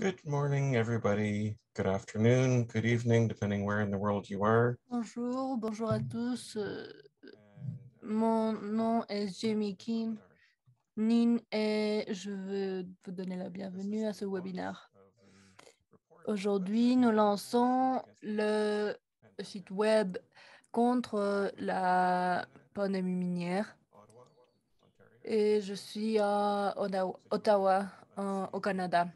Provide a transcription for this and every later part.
Good morning, everybody. Good afternoon, good evening, depending where in the world you are. Bonjour, bonjour à tous. Euh, Mon nom est Jamie Kim Nin et je veux vous donner la bienvenue à ce webinaire. Aujourd'hui, nous lançons le site web contre la pandémie minière et je suis à Ottawa, au Canada.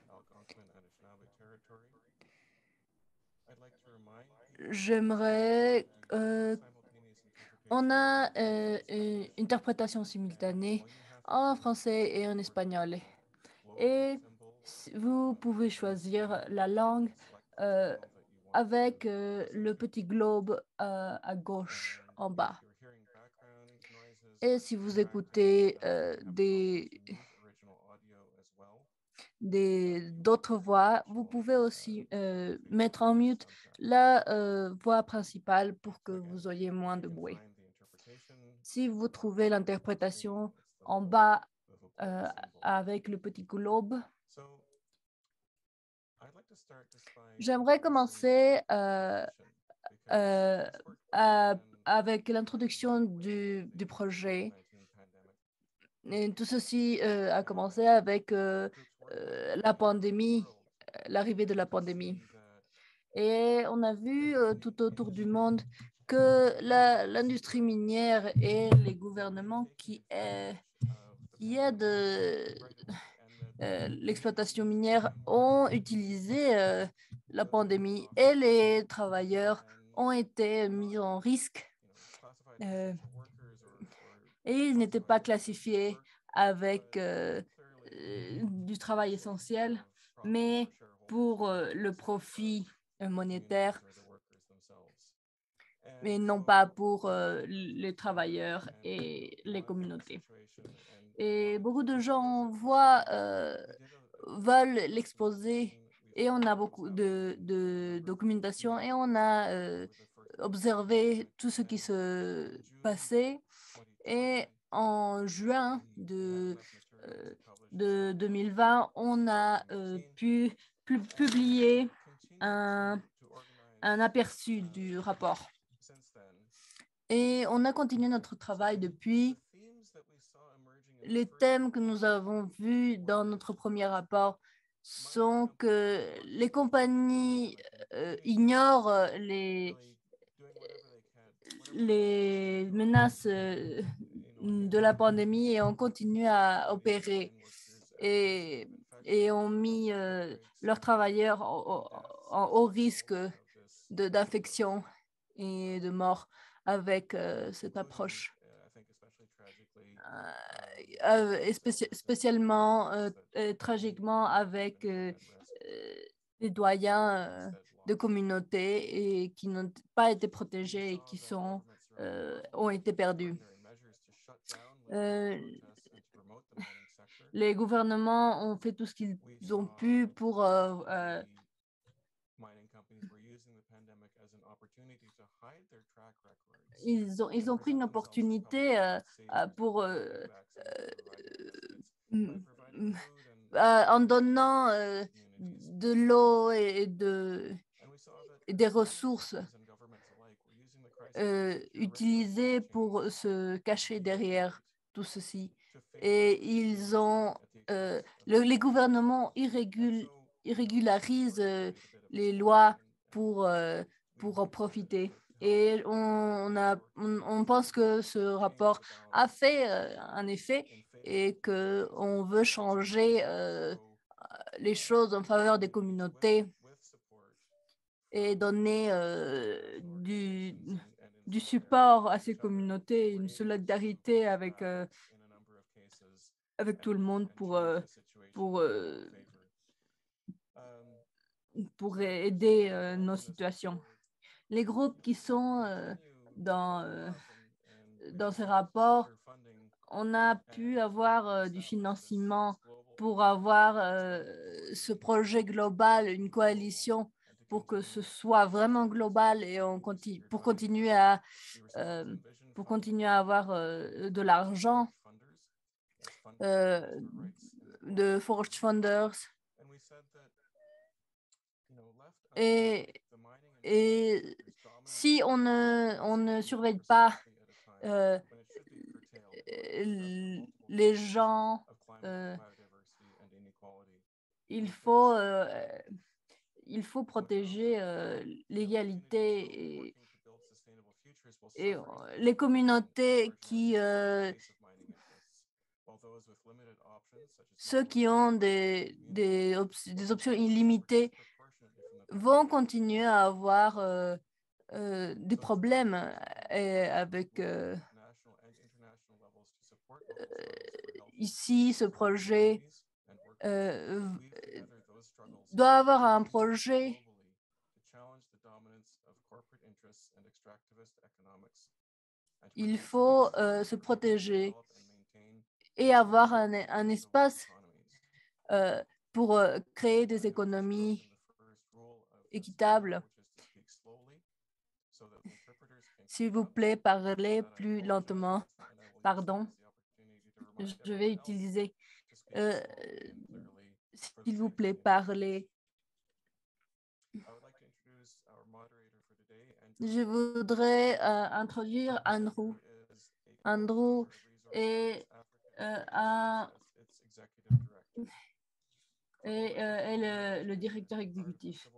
J'aimerais. euh, on a euh, une interprétation simultanée en français et en espagnol. Et vous pouvez choisir la langue euh, avec le petit globe à gauche en bas. Et si vous écoutez des- d'autres voix, vous pouvez aussi euh, mettre en mute la euh, voix principale pour que vous ayez moins de bruit. Si vous trouvez l'interprétation en bas euh, avec le petit globe, j'aimerais commencer avec l'introduction du, du projet. Et tout ceci a commencé avec euh, la pandémie, euh, l'arrivée de la pandémie. Et on a vu euh, tout autour du monde que l'industrie minière et les gouvernements qui, aident l'exploitation minière ont utilisé la pandémie et les travailleurs ont été mis en risque et ils n'étaient pas classifiés avec du travail essentiel, mais pour euh, le profit euh, monétaire, mais non pas pour euh, les travailleurs et les communautés. Et beaucoup de gens voient, euh, veulent l'exposer et on a beaucoup de, de documentation et on a euh, observé tout ce qui se passait. Et en juin de, euh, de 2020, on a euh, pu pu- publier un, aperçu du rapport. Et on a continué notre travail depuis. Les thèmes que nous avons vus dans notre premier rapport sont que les compagnies euh, ignorent les, les menaces euh, de la pandémie et ont continué à opérer et, ont mis euh, leurs travailleurs en- en haut risque d'infection et de mort avec euh, cette approche. Euh, spécialement, tragiquement, avec des doyens de communautés et qui n'ont pas été protégés et qui sont, ont été perdus. Les gouvernements ont fait tout ce qu'ils ont pu pour euh, euh, ils ont, ils ont pris une opportunité euh, euh, pour euh, euh, euh, en donnant de l'eau et de, et des ressources utilisées pour se cacher derrière tout ceci. Et ils ont, euh, le- les gouvernements irrégul- irrégularisent euh, les lois pour, euh, pour en profiter. Et on, a, on, pense que ce rapport a fait un effet et qu'on veut changer les choses en faveur des communautés et donner du, du support à ces communautés, une solidarité avec, avec tout le monde pour, euh, pour, euh, pour aider euh, nos situations. Les groupes qui sont dans, dans ces rapports, on a pu avoir du financement pour avoir ce projet global, une coalition pour que ce soit vraiment global et on continue, pour continuer à pour continuer à avoir de l'argent euh, de Forged Funders Et, et si on ne, on ne surveille pas euh, les gens, euh, il faut, il faut protéger l'égalité et les communautés qui, ceux qui ont des, des, des, options illimitées vont continuer à avoir euh, euh, des problèmes avec euh, ici ce projet doit avoir un projet il faut se protéger et avoir un, un espace pour créer des économies équitable. S'il vous plaît, parlez plus lentement. Pardon. Je vais utiliser. Euh, s'il vous plaît, parlez. Je voudrais euh, introduire Andrew. Andrew est euh, et est le, le, directeur exécutif.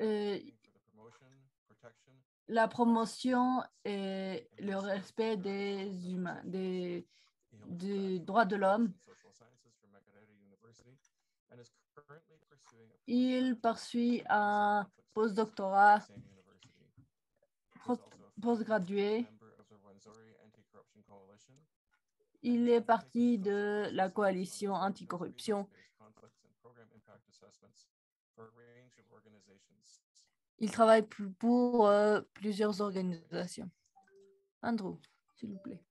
Euh, la promotion et le respect des humains, des, des droits de l'homme. Il poursuit un postdoctorat postgradué. Il est parti de la coalition anticorruption il travaille pour euh, plusieurs organisations. Andrew, s'il vous plaît.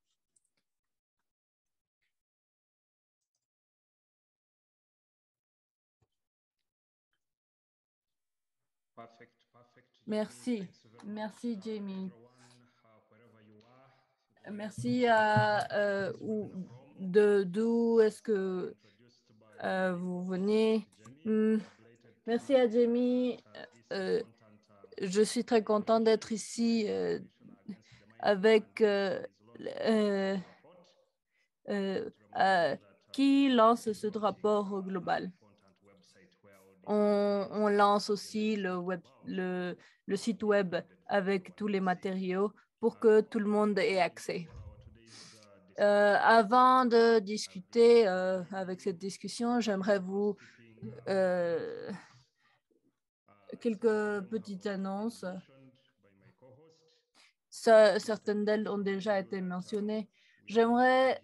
Merci. Merci, Jamie. Merci à euh, de d'où est-ce que euh, vous venez? Hmm. Merci à Jamie. Euh, je suis très contente d'être ici euh, avec euh, qui lance ce rapport global? On, lance aussi le site web avec tous les matériaux pour que tout le monde ait accès. avant de discuter avec cette discussion, j'aimerais vous quelques petites annonces. certaines d'elles ont déjà été mentionnées. J'aimerais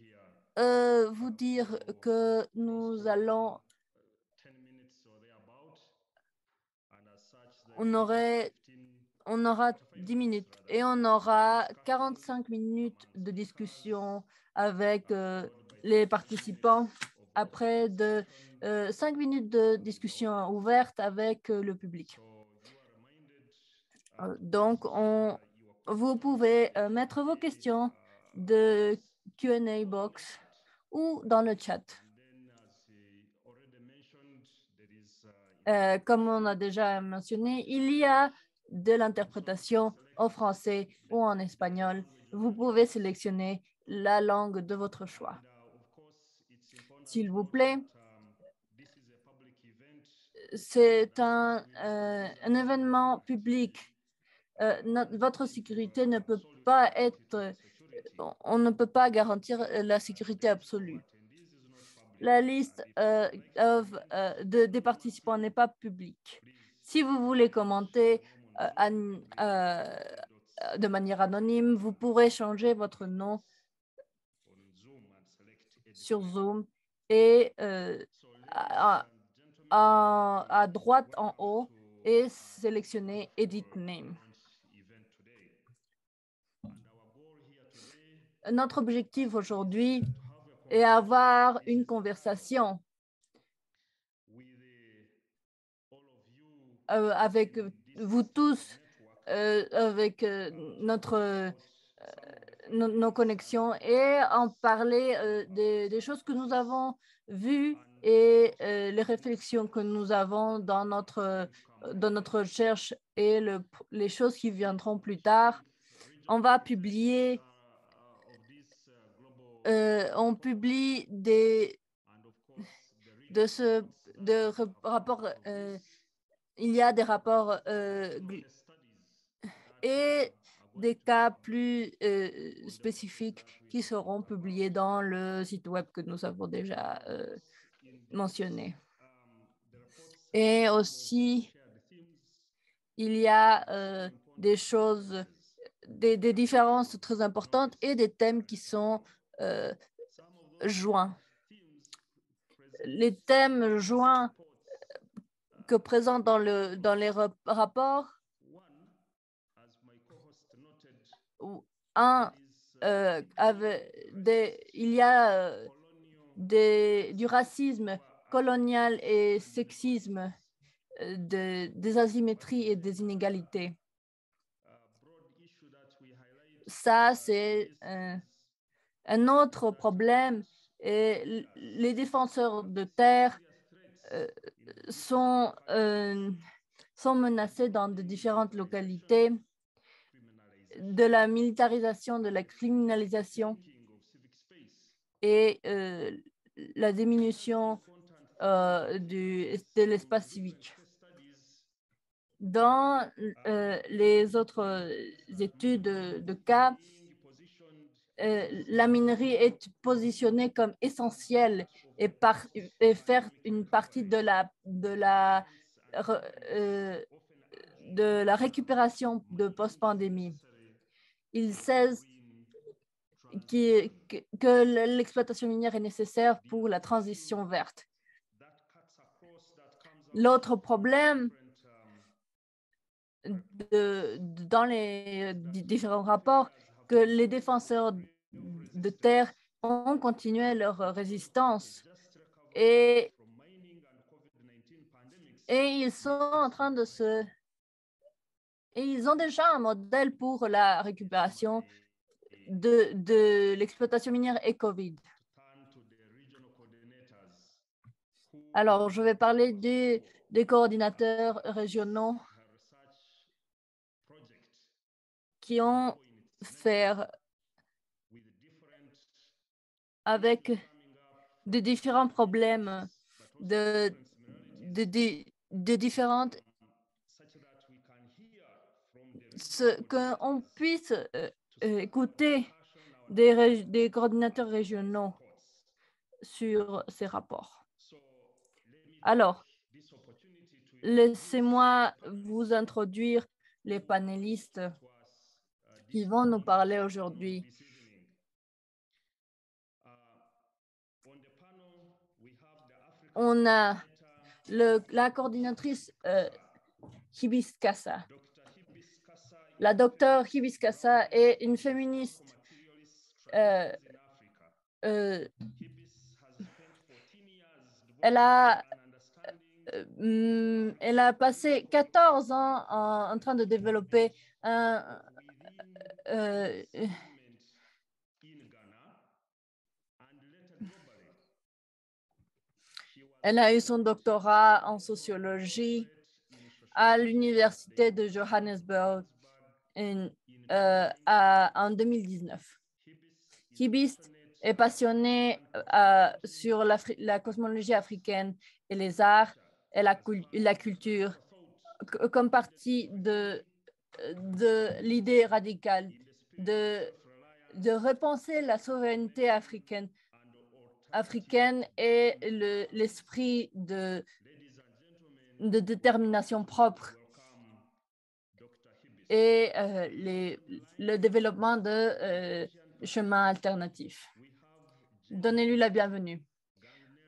euh, vous dire que nous allons on aurait on aura 10 minutes et on aura 45 minutes de discussion avec euh, les participants après de euh, cinq minutes de discussion ouverte avec euh, le public. Euh, donc, on, vous pouvez mettre vos questions de Q&A box ou dans le chat. comme on a déjà mentionné, il y a de l'interprétation en français ou en espagnol. Vous pouvez sélectionner la langue de votre choix. S'il vous plaît, c'est un, euh, un, événement public. Euh, votre sécurité ne peut pas être, on ne peut pas garantir la sécurité absolue. La liste euh, de, des participants n'est pas publique. Si vous voulez commenter de manière anonyme, vous pourrez changer votre nom sur Zoom et euh, à, à, droite en haut et sélectionner Edit Name. Notre objectif aujourd'hui est avoir une conversation euh, avec vous tous, euh, avec notre nos, connexions et en parler euh, des, choses que nous avons vues et les réflexions que nous avons dans notre, dans notre recherche et le, les choses qui viendront plus tard. On va publier, on publie des, de ce de rapports, il y a des rapports et des cas plus spécifiques qui seront publiés dans le site web que nous avons déjà mentionné. Et aussi, il y a des choses, des, des, différences très importantes et des thèmes qui sont joints. Les thèmes joints que présente dans, le, dans les rapports, un, euh, il y a euh, du racisme colonial et sexisme, euh, de, des asymétries et des inégalités. Ça, c'est un, un, autre problème. Et les défenseurs de terre sont, sont menacés dans de différentes localités de la militarisation, de la criminalisation et euh, la diminution euh, de l'espace civique. Dans euh, les autres études de, cas, la minerie est positionnée comme essentielle et, faire une partie de la, de la, récupération de post-pandémie il sait que l'exploitation minière est nécessaire pour la transition verte. L'autre problème dans les différents rapports, que les défenseurs de terre ont continué leur résistance et, et ils sont en train de se et ils ont déjà un modèle pour la récupération de, de l'exploitation minière et COVID. Alors, je vais parler des, des coordinateurs régionaux qui ont fait avec de différents problèmes de, de, de, de différentes qu'on puisse euh, euh, écouter des, des coordinateurs régionaux sur ces rapports. Alors, laissez-moi vous introduire les panélistes qui vont nous parler aujourd'hui. On a la coordinatrice euh, la docteure Hibiskasa est une féministe. Euh, euh, elle a euh, elle a passé 14 ans en, train de développer un, elle a eu son doctorat en sociologie à l'université de Johannesburg euh, en 2019. Hibist est passionné euh, sur la, cosmologie africaine et les arts et la, la culture comme partie de, de l'idée radicale de, de repenser la souveraineté africaine, africaine et l'esprit de, de détermination propre et euh, les, le développement de euh, chemins alternatifs. Donnez-lui la bienvenue.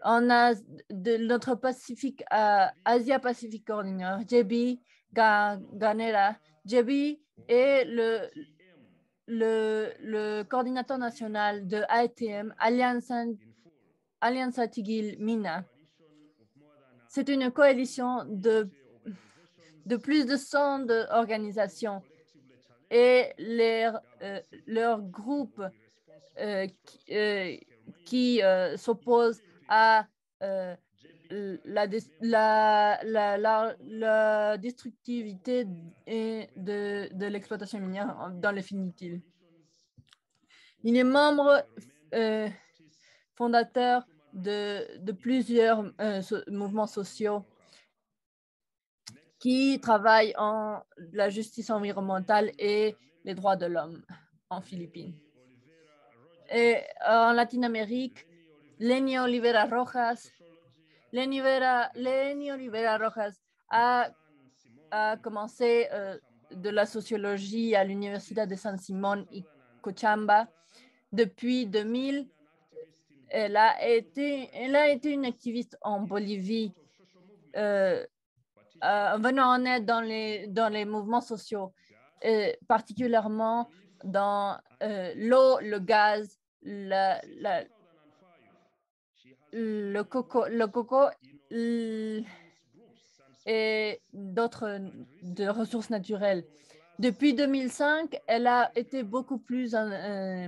On a de notre Pacifique, euh, Asia-Pacifique coordinateur, JB Ganera. JB est le, le, coordinateur national de ATM, Alliance, Alliance Tigil Mina. C'est une coalition de de plus de 100 organisations et leur, euh, leur groupe euh, qui, euh, s'oppose à la, la, la, la, destructivité de, de l'exploitation minière dans les finitiles. Il est membre euh, fondateur de, de plusieurs euh, mouvements sociaux qui travaillent en la justice environnementale et les droits de l'homme en Philippines. Et en Latine-Amérique, Lenny Olivera Rojas, Lenny, Olivera Rojas a, commencé euh, de la sociologie à l'Université de San Simón y Cochamba. Depuis 2000, elle a été, elle a été une activiste en Bolivie, euh, euh, venant en aide dans les, dans les mouvements sociaux, particulièrement dans l'eau, le gaz, la, le coco, le coco et d'autres de ressources naturelles. Depuis 2005, elle a été beaucoup plus, euh,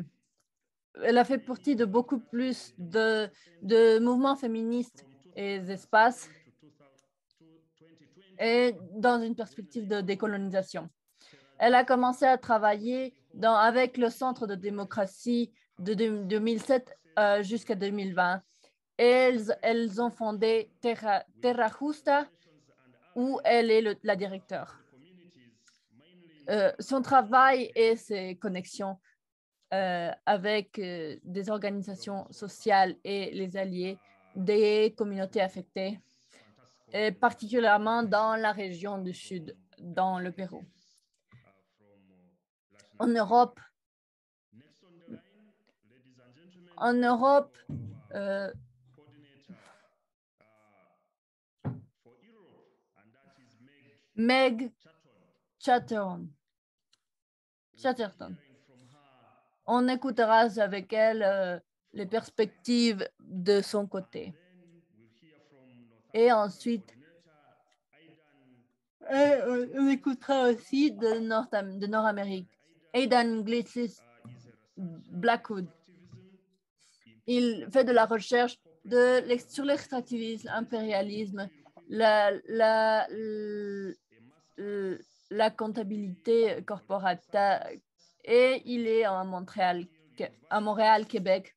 elle a fait partie de beaucoup plus de, de mouvements féministes et d'espaces et dans une perspective de décolonisation. Elle a commencé à travailler dans, avec le Centre de démocratie de 2007 euh, jusqu'à 2020 elles, ont fondé Terra, Terra Justa, où elle est la directeure. Euh, son travail et ses connexions euh, avec euh, des organisations sociales et les alliés des communautés affectées, et particulièrement dans la région du Sud, dans le Pérou. En Europe, en Europe, Meg Chatterton. Chatterton. On écoutera avec elle euh, les perspectives de son côté. Et ensuite, euh, on écoutera aussi de Nord-Amérique. Aidan Glitsis Blackwood. Il fait de la recherche de, sur l'extractivisme, l'impérialisme, la, la, la comptabilité corporative et il est à Montréal, à Montréal, Québec.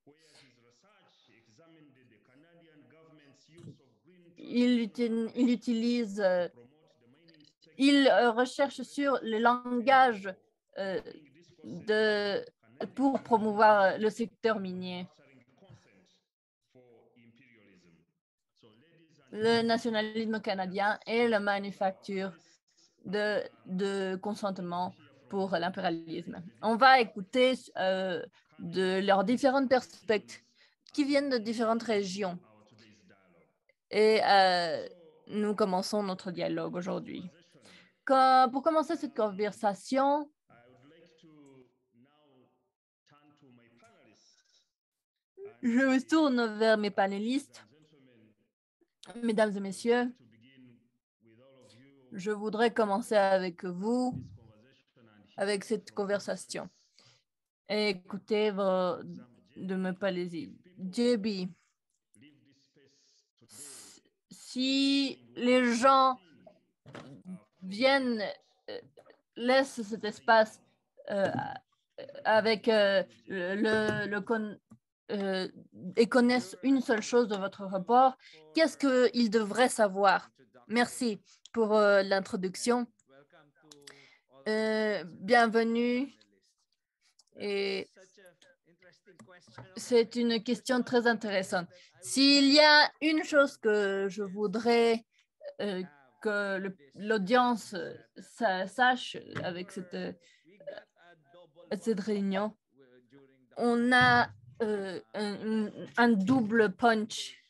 Il, il utilise, euh, il recherche sur le langage euh, de, pour promouvoir le secteur minier. le nationalisme canadien et la manufacture de, consentement pour l'impérialisme. On va écouter euh, de leurs différentes perspectives qui viennent de différentes régions. Et euh, nous commençons notre dialogue aujourd'hui. Pour commencer cette conversation, je me tourne vers mes panélistes. Mesdames et messieurs, je voudrais commencer avec vous, avec cette conversation. écoutez de me parler. JB, si les gens viennent, euh, laissent cet espace euh, avec euh, le, le, et connaissent une seule chose de votre rapport, qu'est-ce qu'ils devraient savoir? Merci pour euh, l'introduction. Euh, bienvenue. C'est une question très intéressante. S'il y a une chose que je voudrais euh, que l'audience sache avec cette, cette réunion, on a un, double punch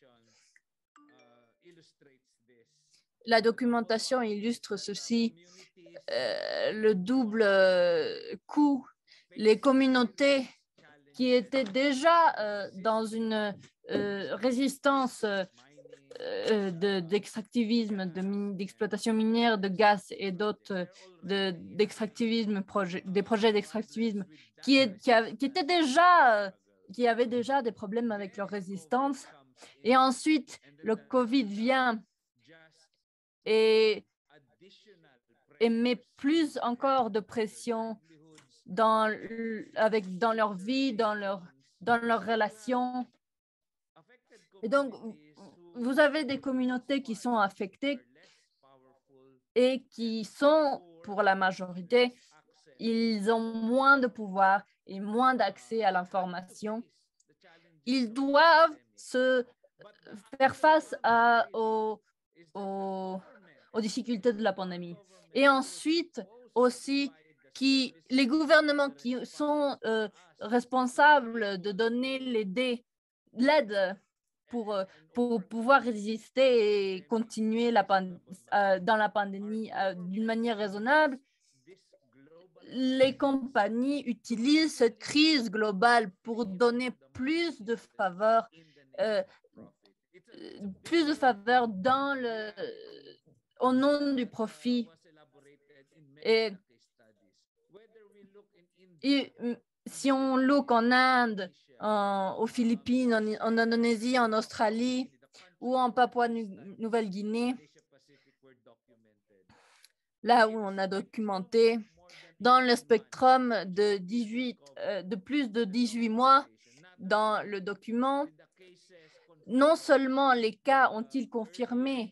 La documentation illustre ceci, euh, le double euh, coût. Les communautés qui étaient déjà euh, dans une résistance d'extractivisme, d'exploitation minière de gaz et d'autres d'extractivisme, des projets d'extractivisme qui, avaient déjà des problèmes avec leur résistance, Et ensuite, le COVID vient et, et met plus encore de pression dans, avec, dans leur vie, dans leur, dans leurs relations. Et donc, vous avez des communautés qui sont affectées et qui sont, pour la majorité, ils ont moins de pouvoir et moins d'accès à l'information. Ils doivent se faire face à, aux, aux, difficultés de la pandémie. Et ensuite, aussi, qui, les gouvernements qui sont euh, responsables de donner l'aide pour, euh, pour pouvoir résister et continuer la euh, dans la pandémie d'une manière raisonnable, les compagnies utilisent cette crise globale pour donner plus de faveur, euh, plus de faveur dans le, au nom du profit. Et, si on look en Inde, aux Philippines, en, Indonésie, en Australie ou en Papouasie-Nouvelle-Guinée, là où on a documenté dans le spectrum de, 18, euh, de plus de 18 mois dans le document, non seulement les cas ont-ils confirmé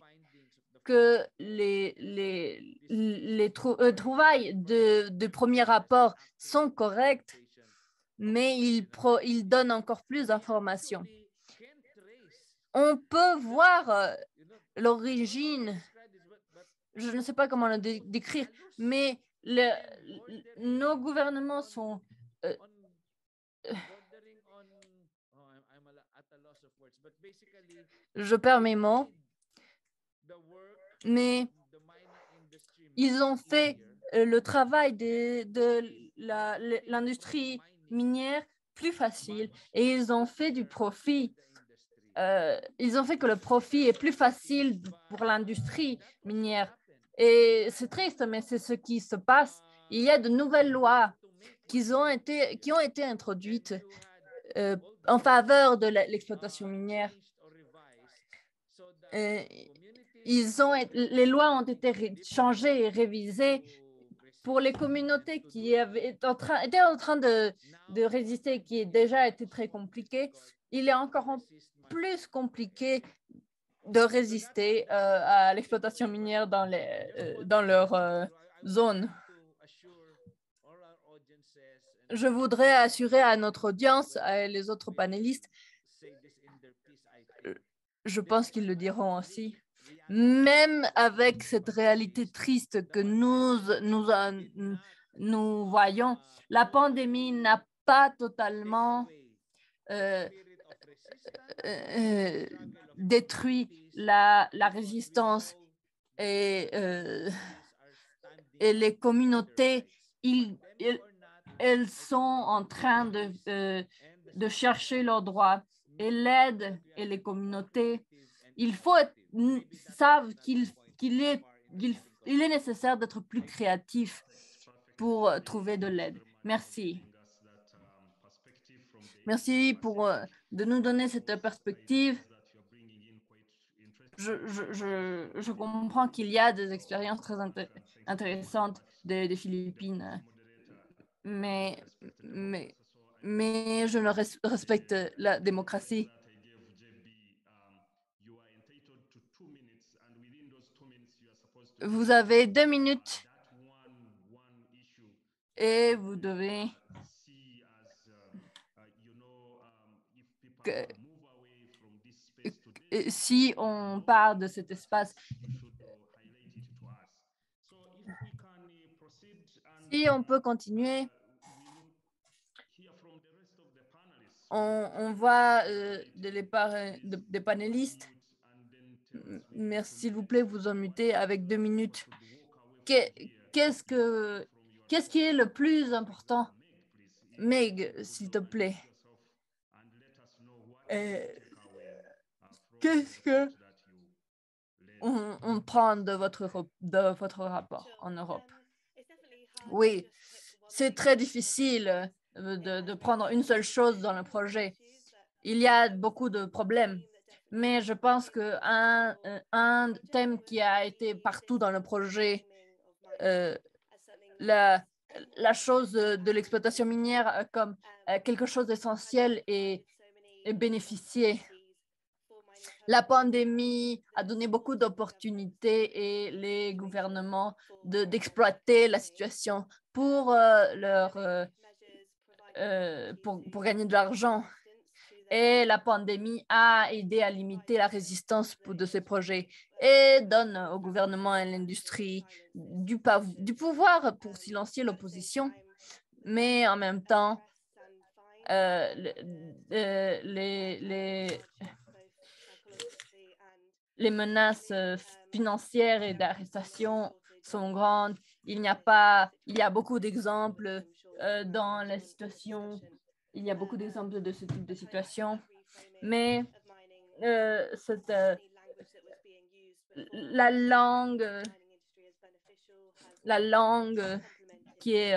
que les, les, les euh, trouvailles de, de premier rapport sont correctes, mais ils, pro, ils donnent encore plus d'informations. On peut voir euh, l'origine, je ne sais pas comment le décrire, mais le, nos gouvernements sont euh, je perds mes mots, mais ils ont fait euh, le travail de, de l'industrie minière plus facile et ils ont fait du profit. Euh, ils ont fait que le profit est plus facile pour l'industrie minière et c'est triste, mais c'est ce qui se passe. Il y a de nouvelles lois qui ont été, qui ont été introduites euh, en faveur de l'exploitation minière. Ils ont, les lois ont été changées et révisées pour les communautés qui en train, étaient en train de, de résister, qui a déjà été très compliqué. Il est encore plus compliqué de résister euh, à l'exploitation minière dans, les, euh, dans leur euh, zone. Je voudrais assurer à notre audience, et les autres panélistes, je pense qu'ils le diront aussi, même avec cette réalité triste que nous, nous, nous voyons, la pandémie n'a pas totalement détruit la, la résistance et, euh, et les communautés, ils, elles sont en train de, euh, de chercher leurs droits et l'aide et les communautés, il faut savent qu'il est, il est nécessaire d'être plus créatif pour trouver de l'aide. Merci. Merci pour euh, de nous donner cette perspective je, comprends qu'il y a des expériences très intéressantes des, Philippines, mais, mais, mais je ne respecte la démocratie. Vous avez deux minutes et vous devez si on part de cet espace. Si on peut continuer, on, voit euh, des panélistes. Merci, s'il vous plaît, vous en mutez avec deux minutes. Qu'est-ce que qu'est-ce qui est le plus important? Meg, s'il te plaît. Euh, qu'est-ce que on, prend de votre, rapport en Europe? Oui, c'est très difficile euh, de, prendre une seule chose dans le projet. Il y a beaucoup de problèmes. Mais je pense qu'un un thème qui a été partout dans le projet, la, la chose de, l'exploitation minière comme quelque chose d'essentiel et, et bénéficier la pandémie a donné beaucoup d'opportunités et les gouvernements d'exploiter la situation pour, euh, leur, euh, euh, pour, pour, gagner de l'argent. Et la pandémie a aidé à limiter la résistance de ces projets et donne au gouvernement et à l'industrie du, pouvoir pour silencier l'opposition. Mais en même temps, les, les les menaces euh, financières et d'arrestation sont grandes. Il n'y a pas, il y a beaucoup d'exemples euh, dans la situation. Il y a beaucoup d'exemples de ce type de situation. Mais euh, la langue, la langue qui est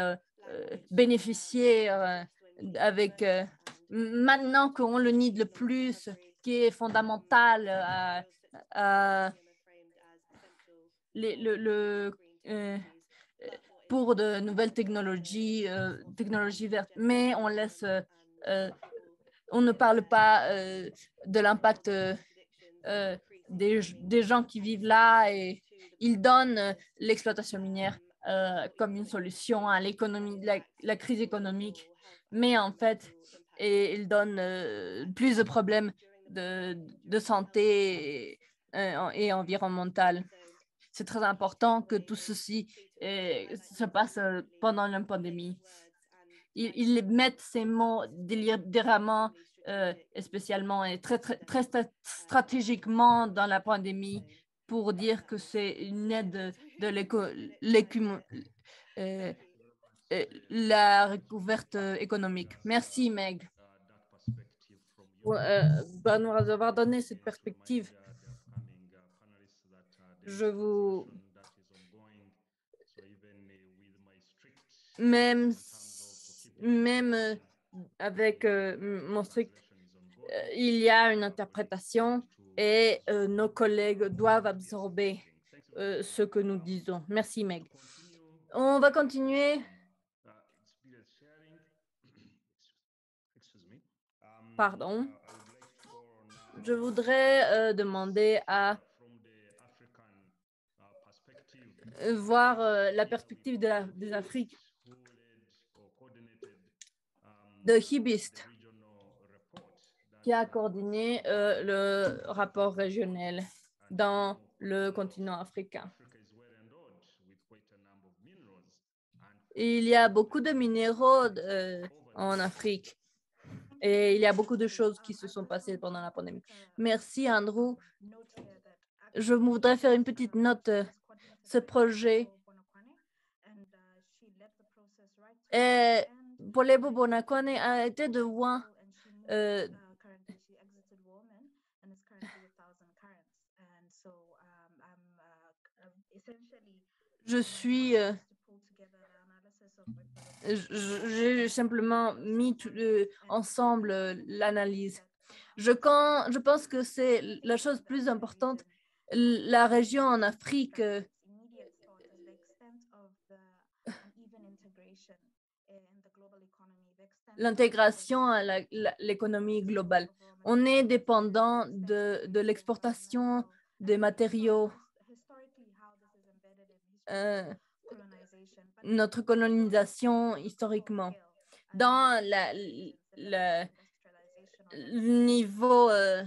bénéficiée avec maintenant qu'on le nie le plus, qui est fondamentale à euh, le, euh, pour de nouvelles technologies, euh, technologies vertes, mais on laisse, on ne parle pas de l'impact des, gens qui vivent là et ils donnent l'exploitation minière comme une solution à l'économie, la, crise économique, mais en fait, et ils donnent plus de problèmes de, santé euh, et environnementale. C'est très important que tout ceci euh, se passe euh, pendant la pandémie. Ils, mettent ces mots délibérément, spécialement et très, très, très stratégiquement dans la pandémie pour dire que c'est une aide de l'écume la recouverte économique. Merci, Meg, pour nous avoir donné cette perspective je vous... Même, même euh, avec euh, mon strict, euh, il y a une interprétation et nos collègues doivent absorber ce que nous disons. Merci, Meg. On va continuer. Pardon. Je voudrais demander à voir euh, la perspective de la, des Afriques de Hibist, qui a coordonné euh, le rapport régional dans le continent africain. Il y a beaucoup de minéraux euh, en Afrique et il y a beaucoup de choses qui se sont passées pendant la pandémie. Merci, Andrew. Je voudrais faire une petite note ce projet. Et Polebo Bonakone a été de loin euh, je suis euh, j'ai simplement mis euh, ensemble l'analyse. Je, je pense que c'est la chose plus importante. La région en Afrique l'intégration à l'économie globale. On est dépendant de, l'exportation des matériaux. Euh, notre colonisation historiquement. Dans le niveau euh,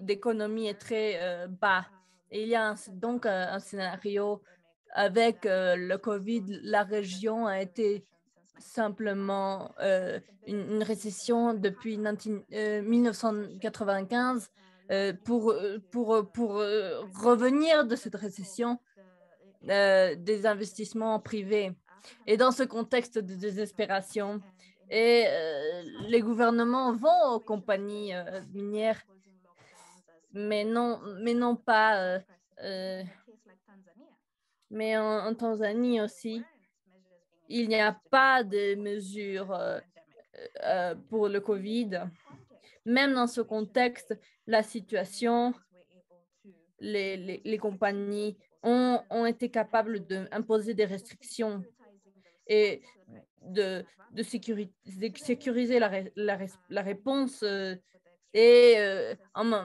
d'économie est très euh, bas. Il y a donc un scénario avec le COVID, la région a été simplement euh, une, récession depuis 1995. Euh, euh, pour, pour, pour revenir de cette récession, des investissements privés. Et dans ce contexte de désespération, et les gouvernements vont aux compagnies minières, mais non, mais non pas. mais en Tanzanie aussi, il n'y a pas de mesures euh, euh, pour le COVID, même dans ce contexte, la situation, les, les, compagnies ont, ont, été capables d'imposer des restrictions et de, de, sécuriser, la, la, réponse euh, et en,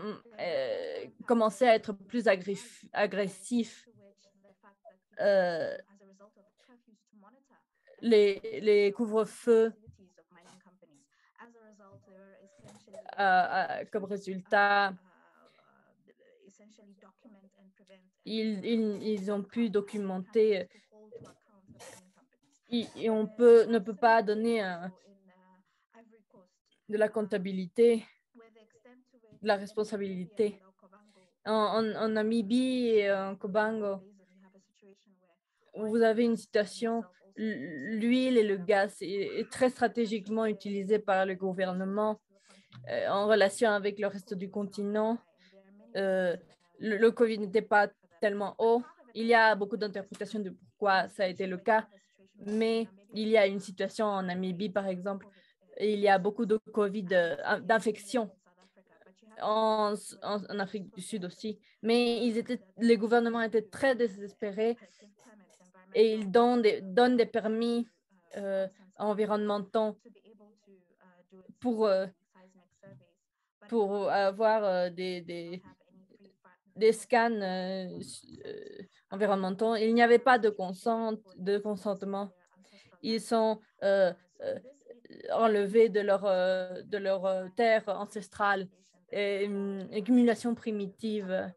commencer à être plus agressif. agressif. Euh, les, couvre-feux euh, comme résultat, ils, ont pu documenter et, on ne peut pas donner de la comptabilité, de la responsabilité. En Namibie et en Kobango, vous avez une situation l'huile et le gaz est, très stratégiquement utilisé par le gouvernement euh, en relation avec le reste du continent. Euh, le, Covid n'était pas tellement haut. Il y a beaucoup d'interprétations de pourquoi ça a été le cas, mais il y a une situation en Namibie, par exemple, il y a beaucoup de Covid, euh, d'infections en, en, en, Afrique du Sud aussi. Mais ils étaient, les gouvernements étaient très désespérés et ils donnent des, des permis euh, environnementaux pour, euh, pour avoir euh, des, des, scans environnementaux. Il n'y avait pas de, consent, de consentement. Ils sont enlevés de leur, de leur terre ancestrale et une accumulation primitive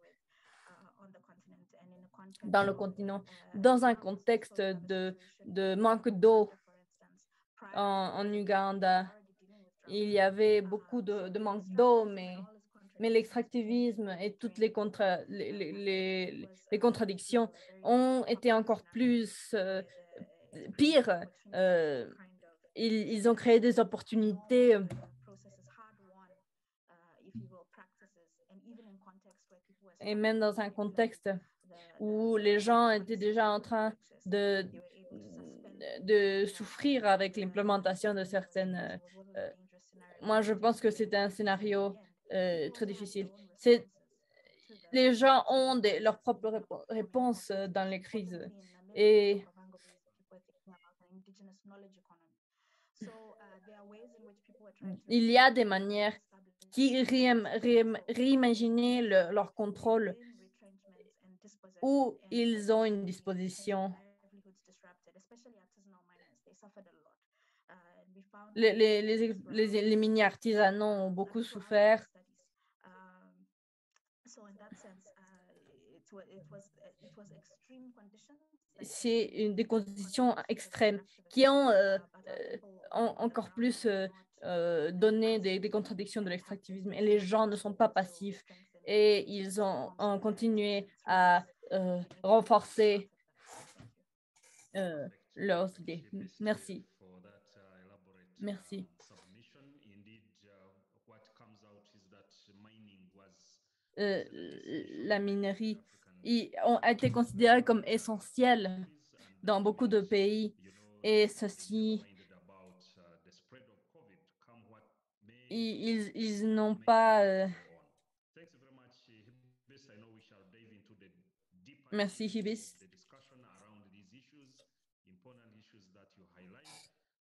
dans le continent, dans un contexte de, de manque d'eau en, en, Uganda. Il y avait beaucoup de, de manque d'eau, mais, mais l'extractivisme et toutes les, contra, les, les, les, contradictions ont été encore plus euh, pires. Euh, ils, ils, ont créé des opportunités. Et même dans un contexte où les gens étaient déjà en train de, souffrir avec l'implémentation de certaines... Euh, moi, je pense que c'est un scénario euh, très difficile. Les gens ont des, leurs propres réponses dans les crises. Et il y a des manières qui réimaginer le, leur contrôle où ils ont une disposition. Les, les, les, les, les mini-artisanaux ont beaucoup souffert. C'est une des conditions extrêmes qui ont, euh, euh, ont encore plus euh, donné des, des, contradictions de l'extractivisme et les gens ne sont pas passifs et ils ont continué à euh, renforcer euh, leurs idées. Merci. Merci. Euh, la minerie a été considérée comme essentielle dans beaucoup de pays et ceci ils, ils n'ont pas euh, Merci, Hibis.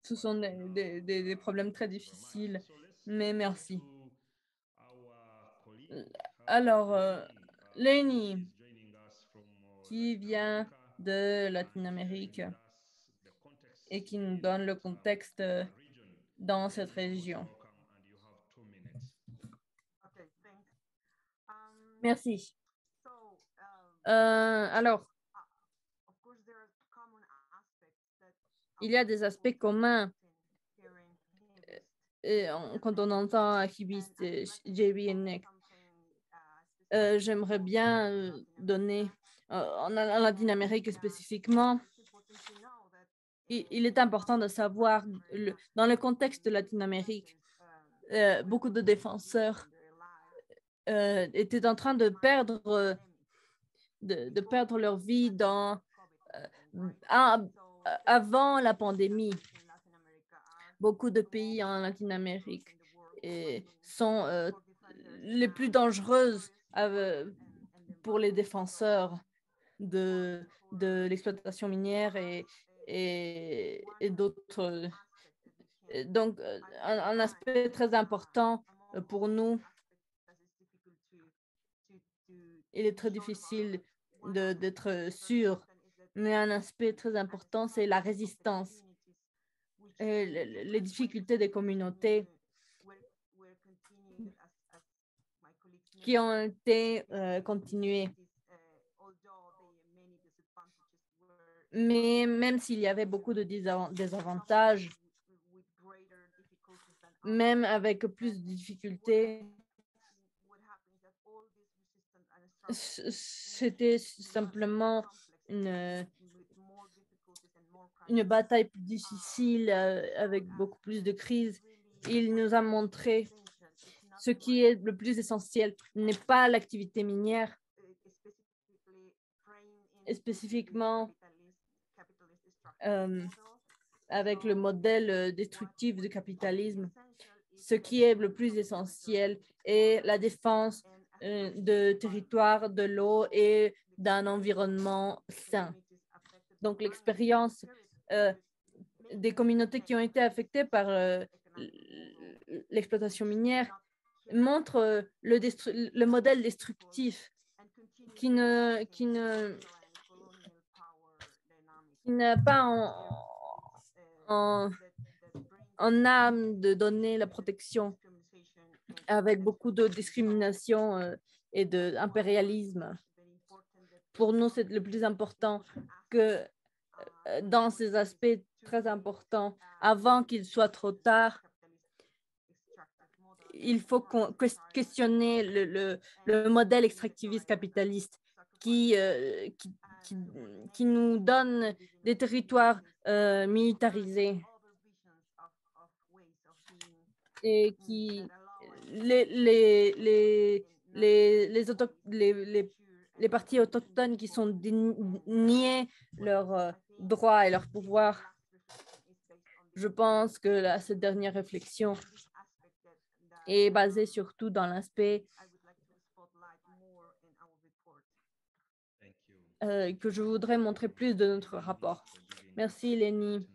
Ce sont des, des, des, problèmes très difficiles, mais merci. Alors, euh, Lenny, qui vient de Latine-Amérique et qui nous donne le contexte dans cette région. Merci. Euh, alors, il y a des aspects communs euh, quand on entend Akibis, JB et Nick. Euh, J'aimerais bien donner, en, en Latine-Amérique spécifiquement, il, est important de savoir, dans le contexte de Latine-Amérique, beaucoup de défenseurs étaient en train de perdre de, perdre leur vie dans, euh, avant la pandémie. Beaucoup de pays en Latine-Amérique sont les plus dangereuses pour les défenseurs de, de l'exploitation minière et, et, d'autres. Donc, un, aspect très important pour nous, il est très difficile d'être sûr, mais un aspect très important, c'est la résistance et les difficultés des communautés qui ont été euh, continuées. Mais même s'il y avait beaucoup de désavantages, même avec plus de difficultés, c'était simplement une, une bataille plus difficile euh, avec beaucoup plus de crises. Il nous a montré ce qui est le plus essentiel n'est pas l'activité minière, spécifiquement euh, avec le modèle euh, destructif du capitalisme. Ce qui est le plus essentiel est la défense de territoire, de l'eau et d'un environnement sain. Donc, l'expérience euh, des communautés qui ont été affectées par euh, l'exploitation minière montre le, le, modèle destructif qui ne qui ne qui n'a pas en, en âme de donner la protection avec beaucoup de discrimination euh, et d'impérialisme. Pour nous, c'est le plus important que euh, dans ces aspects très importants, avant qu'il soit trop tard, il faut questionner le, le, modèle extractiviste capitaliste qui, euh, qui, qui, nous donne des territoires militarisés et qui les, les, les, les, les, partis autochtones qui sont niés leurs euh, droits et leurs pouvoirs. Je pense que cette dernière réflexion est basée surtout dans l'aspect euh, que je voudrais montrer plus de notre rapport. Merci, Lénie.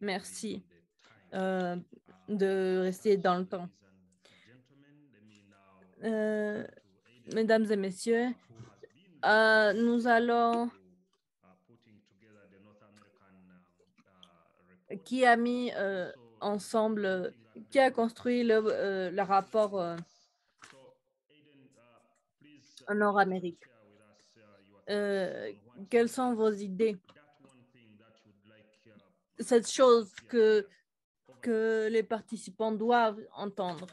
Merci. Euh, de rester dans le temps. Euh, mesdames et messieurs, euh, nous allons... Qui a mis ensemble, qui a construit le, rapport Nord-Amérique? quelles sont vos idées? Cette chose que que les participants doivent entendre.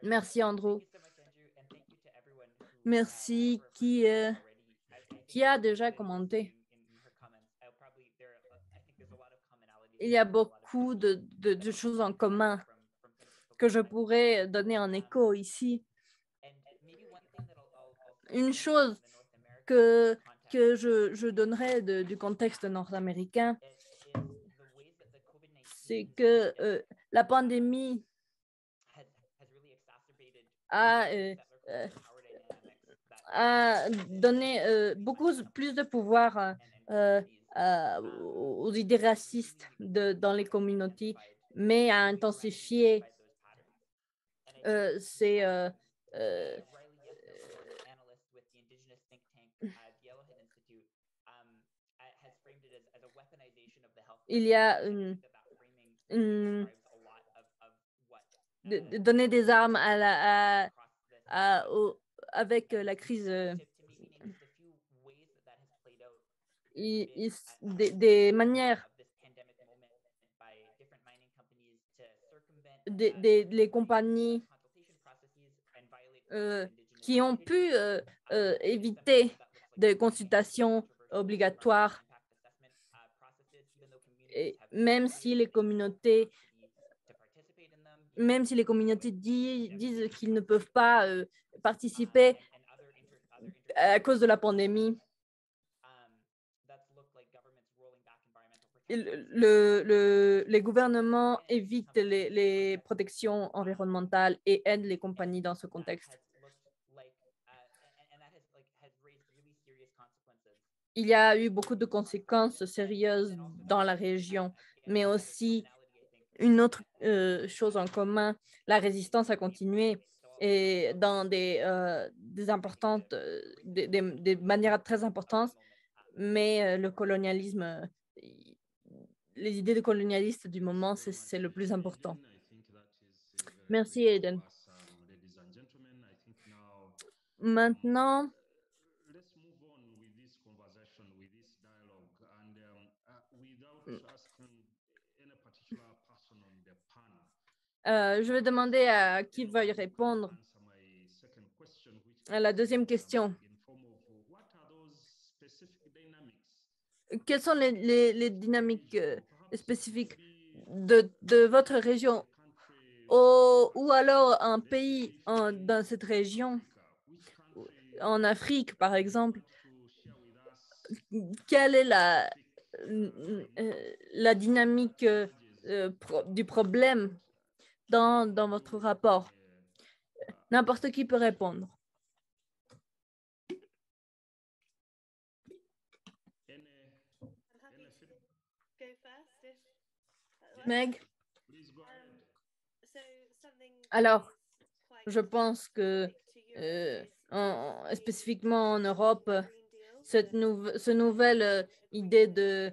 Merci, Andrew. Merci qui, euh, qui a déjà commenté. Il y a beaucoup de, de, choses en commun que je pourrais donner en écho ici. Une chose que, que je, je donnerais du contexte nord-américain, c'est que euh, la pandémie a, euh, euh, a donné beaucoup plus de pouvoir aux idées racistes de, dans les communautés, mais a intensifié ces il y a une, Mmh. de, donner des armes à la, à, avec la crise euh, des, manières des, les compagnies euh, qui ont pu euh, éviter des consultations obligatoires même si les communautés même si les communautés disent, qu'ils ne peuvent pas euh, participer à cause de la pandémie. le, le, les gouvernements évitent les protections environnementales et aident les compagnies dans ce contexte. Il y a eu beaucoup de conséquences sérieuses dans la région, mais aussi une autre euh, chose en commun, la résistance a continué et dans des, euh, importantes, euh, des, des, manières très importantes, mais le colonialisme, les idées de colonialistes du moment, c'est le plus important. Merci, Aiden. Maintenant, Euh, je vais demander à qui veuille répondre. À la deuxième question. Quelles sont les, les, dynamiques euh, spécifiques de, de, votre région? Ou alors un pays dans cette région, en Afrique par exemple, quelle est la, euh, la dynamique du problème? Dans, dans votre rapport. N'importe qui peut répondre. Meg? Alors, je pense que euh, spécifiquement en Europe, cette ce nouvelle euh, idée de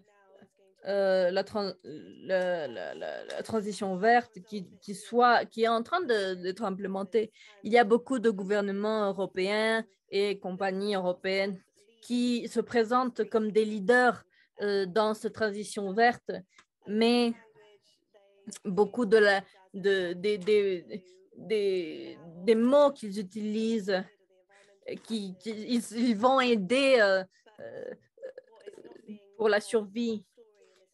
euh, la, transition verte qui, soit, qui est en train d'être implémentée. Il y a beaucoup de gouvernements européens et compagnies européennes qui se présentent comme des leaders euh, dans cette transition verte, mais beaucoup de la, de, des, des mots qu'ils utilisent, qui, ils, vont aider euh, pour la survie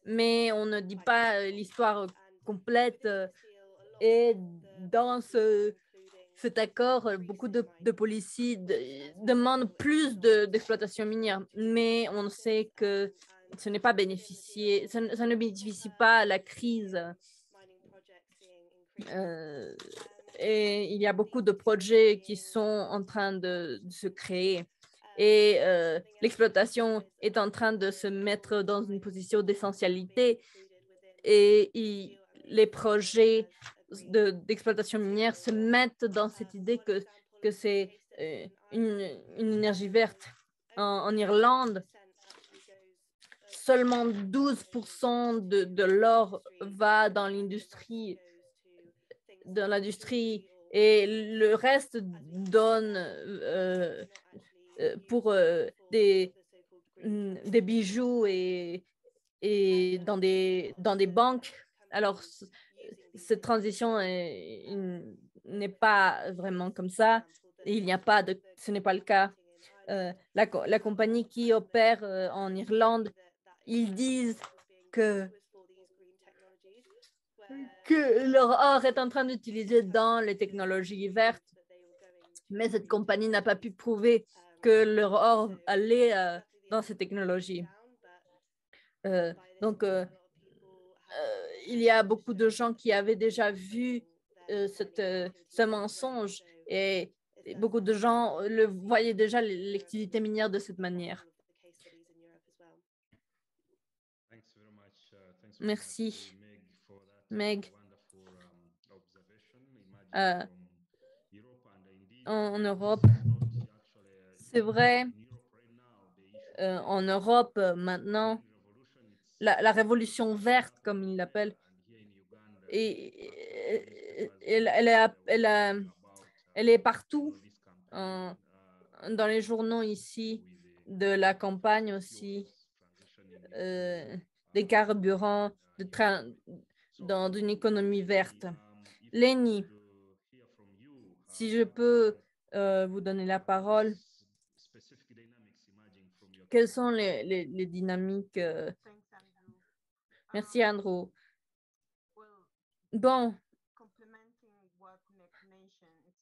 mais on ne dit pas euh, l'histoire complète. Euh, et dans ce, cet accord, euh, beaucoup de, policiers demandent plus d'exploitation minière, mais on sait que ce n'est pas bénéficié, ça, ne bénéficie pas à la crise. et il y a beaucoup de projets qui sont en train de se créer et euh, l'exploitation est en train de se mettre dans une position d'essentialité et les projets d'exploitation minière se mettent dans cette idée que, que c'est euh, une, une, énergie verte. En, Irlande, seulement 12 de, de l'or va dans l'industrie dans l'industrie et le reste donne euh, pour euh, des, mm, des bijoux et, et dans, des, dans des banques. Alors, cette transition n'est pas vraiment comme ça. Il n'y a pas de, ce n'est pas le cas. Euh, la, la, compagnie qui opère en Irlande, ils disent que, que leur or est en train d'utiliser dans les technologies vertes, mais cette compagnie n'a pas pu prouver que leur or allait euh, dans ces technologies. Euh, donc, euh, il y a beaucoup de gens qui avaient déjà vu cette, ce mensonge et beaucoup de gens le voyaient déjà l'activité minière de cette manière. Merci, Meg. en Europe, c'est vrai, euh, en Europe euh, maintenant, la, révolution verte, comme ils l'appellent, et, elle, est partout, dans les journaux ici, de la campagne aussi, euh, des carburants, de train, dans une économie verte. Lenny, si je peux vous donner la parole. Quelles sont les, les, dynamiques euh? Merci, Andrew. Bon,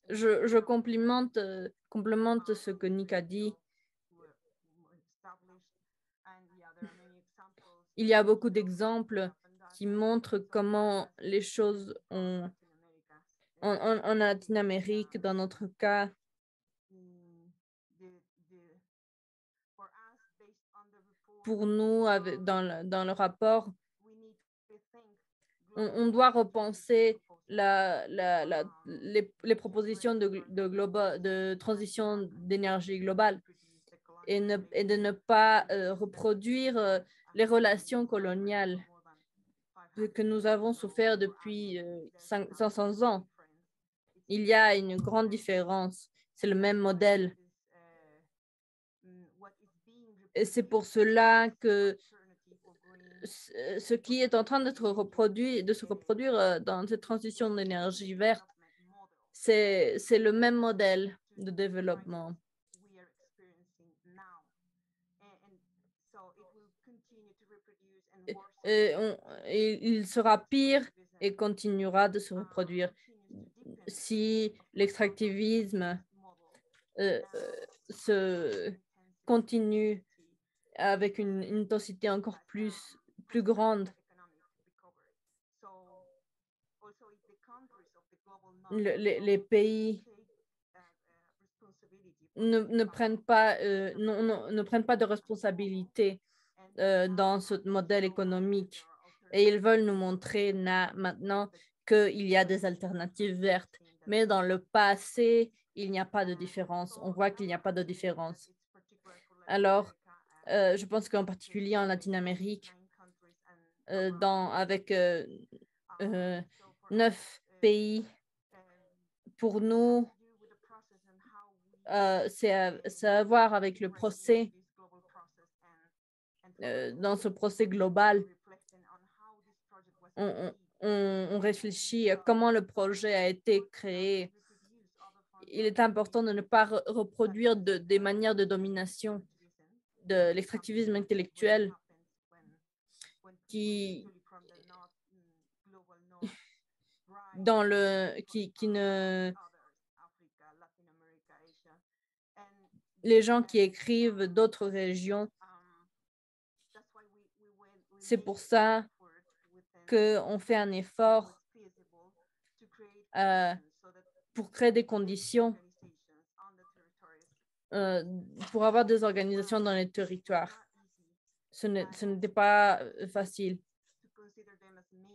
je, je complimente, complémente ce que Nick a dit. il y a beaucoup d'exemples qui montrent comment les choses ont en, en, en Latine-Amérique, dans notre cas, pour nous, dans, le, dans le rapport, on, on doit repenser la, la, la, les, les, propositions de, de, global, de transition d'énergie globale et, ne, et, de ne pas euh, reproduire euh, les relations coloniales que nous avons souffert depuis euh, 500 ans. Il y a une grande différence. C'est le même modèle. Et c'est pour cela que ce qui est en train d'être reproduit, de se reproduire euh, dans cette transition d'énergie verte, c'est le même modèle de développement. Il sera pire et continuera de se reproduire si l'extractivisme euh, se continue avec une, intensité encore plus, plus grande. Le, les, pays ne, ne prennent pas, euh, non, ne prennent pas de responsabilité euh, dans ce modèle économique et ils veulent nous montrer na, maintenant qu'il y a des alternatives vertes. Mais dans le passé, il n'y a pas de différence. On voit qu'il n'y a pas de différence. Alors, euh, je pense qu'en particulier en Latine-Amérique, euh, avec euh, neuf pays, pour nous, c'est à, à, voir avec le procès, dans ce procès global. On, réfléchit à comment le projet a été créé. Il est important de ne pas re reproduire de, des manières de domination de l'extractivisme intellectuel qui, dans le, qui, qui ne... Les gens qui écrivent d'autres régions, c'est pour ça qu'on fait un effort euh, pour créer des conditions euh, pour avoir des organisations dans les territoires. Ce n'était pas euh, facile,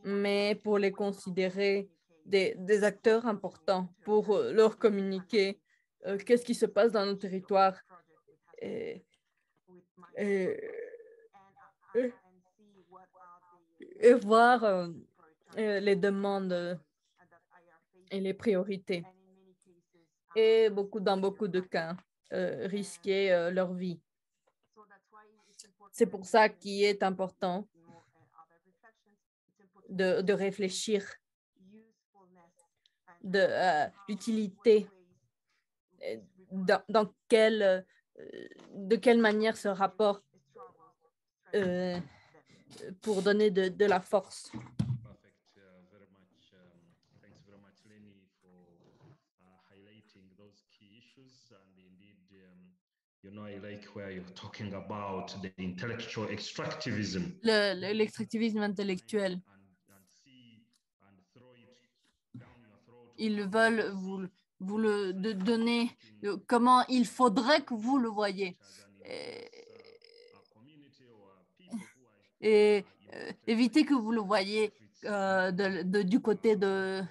mais pour les considérer des, des acteurs importants, pour euh, leur communiquer qu'est-ce qui se passe dans nos territoires et, et, voir les demandes et les priorités. Et beaucoup, dans beaucoup de cas, euh, risquer euh, leur vie. C'est pour ça qu'il est important de, de réfléchir. de euh, l'utilité, dans, dans quelle, de quelle manière ce rapport euh, pour donner de, de la force. You know, I like where you're talking about the intellectual extractivism. L'extractivisme intellectuel. Ils veulent vous, vous le de donner comment il faudrait que vous le voyez. Et, et euh, éviter que vous le voyez euh, de, de, du côté de,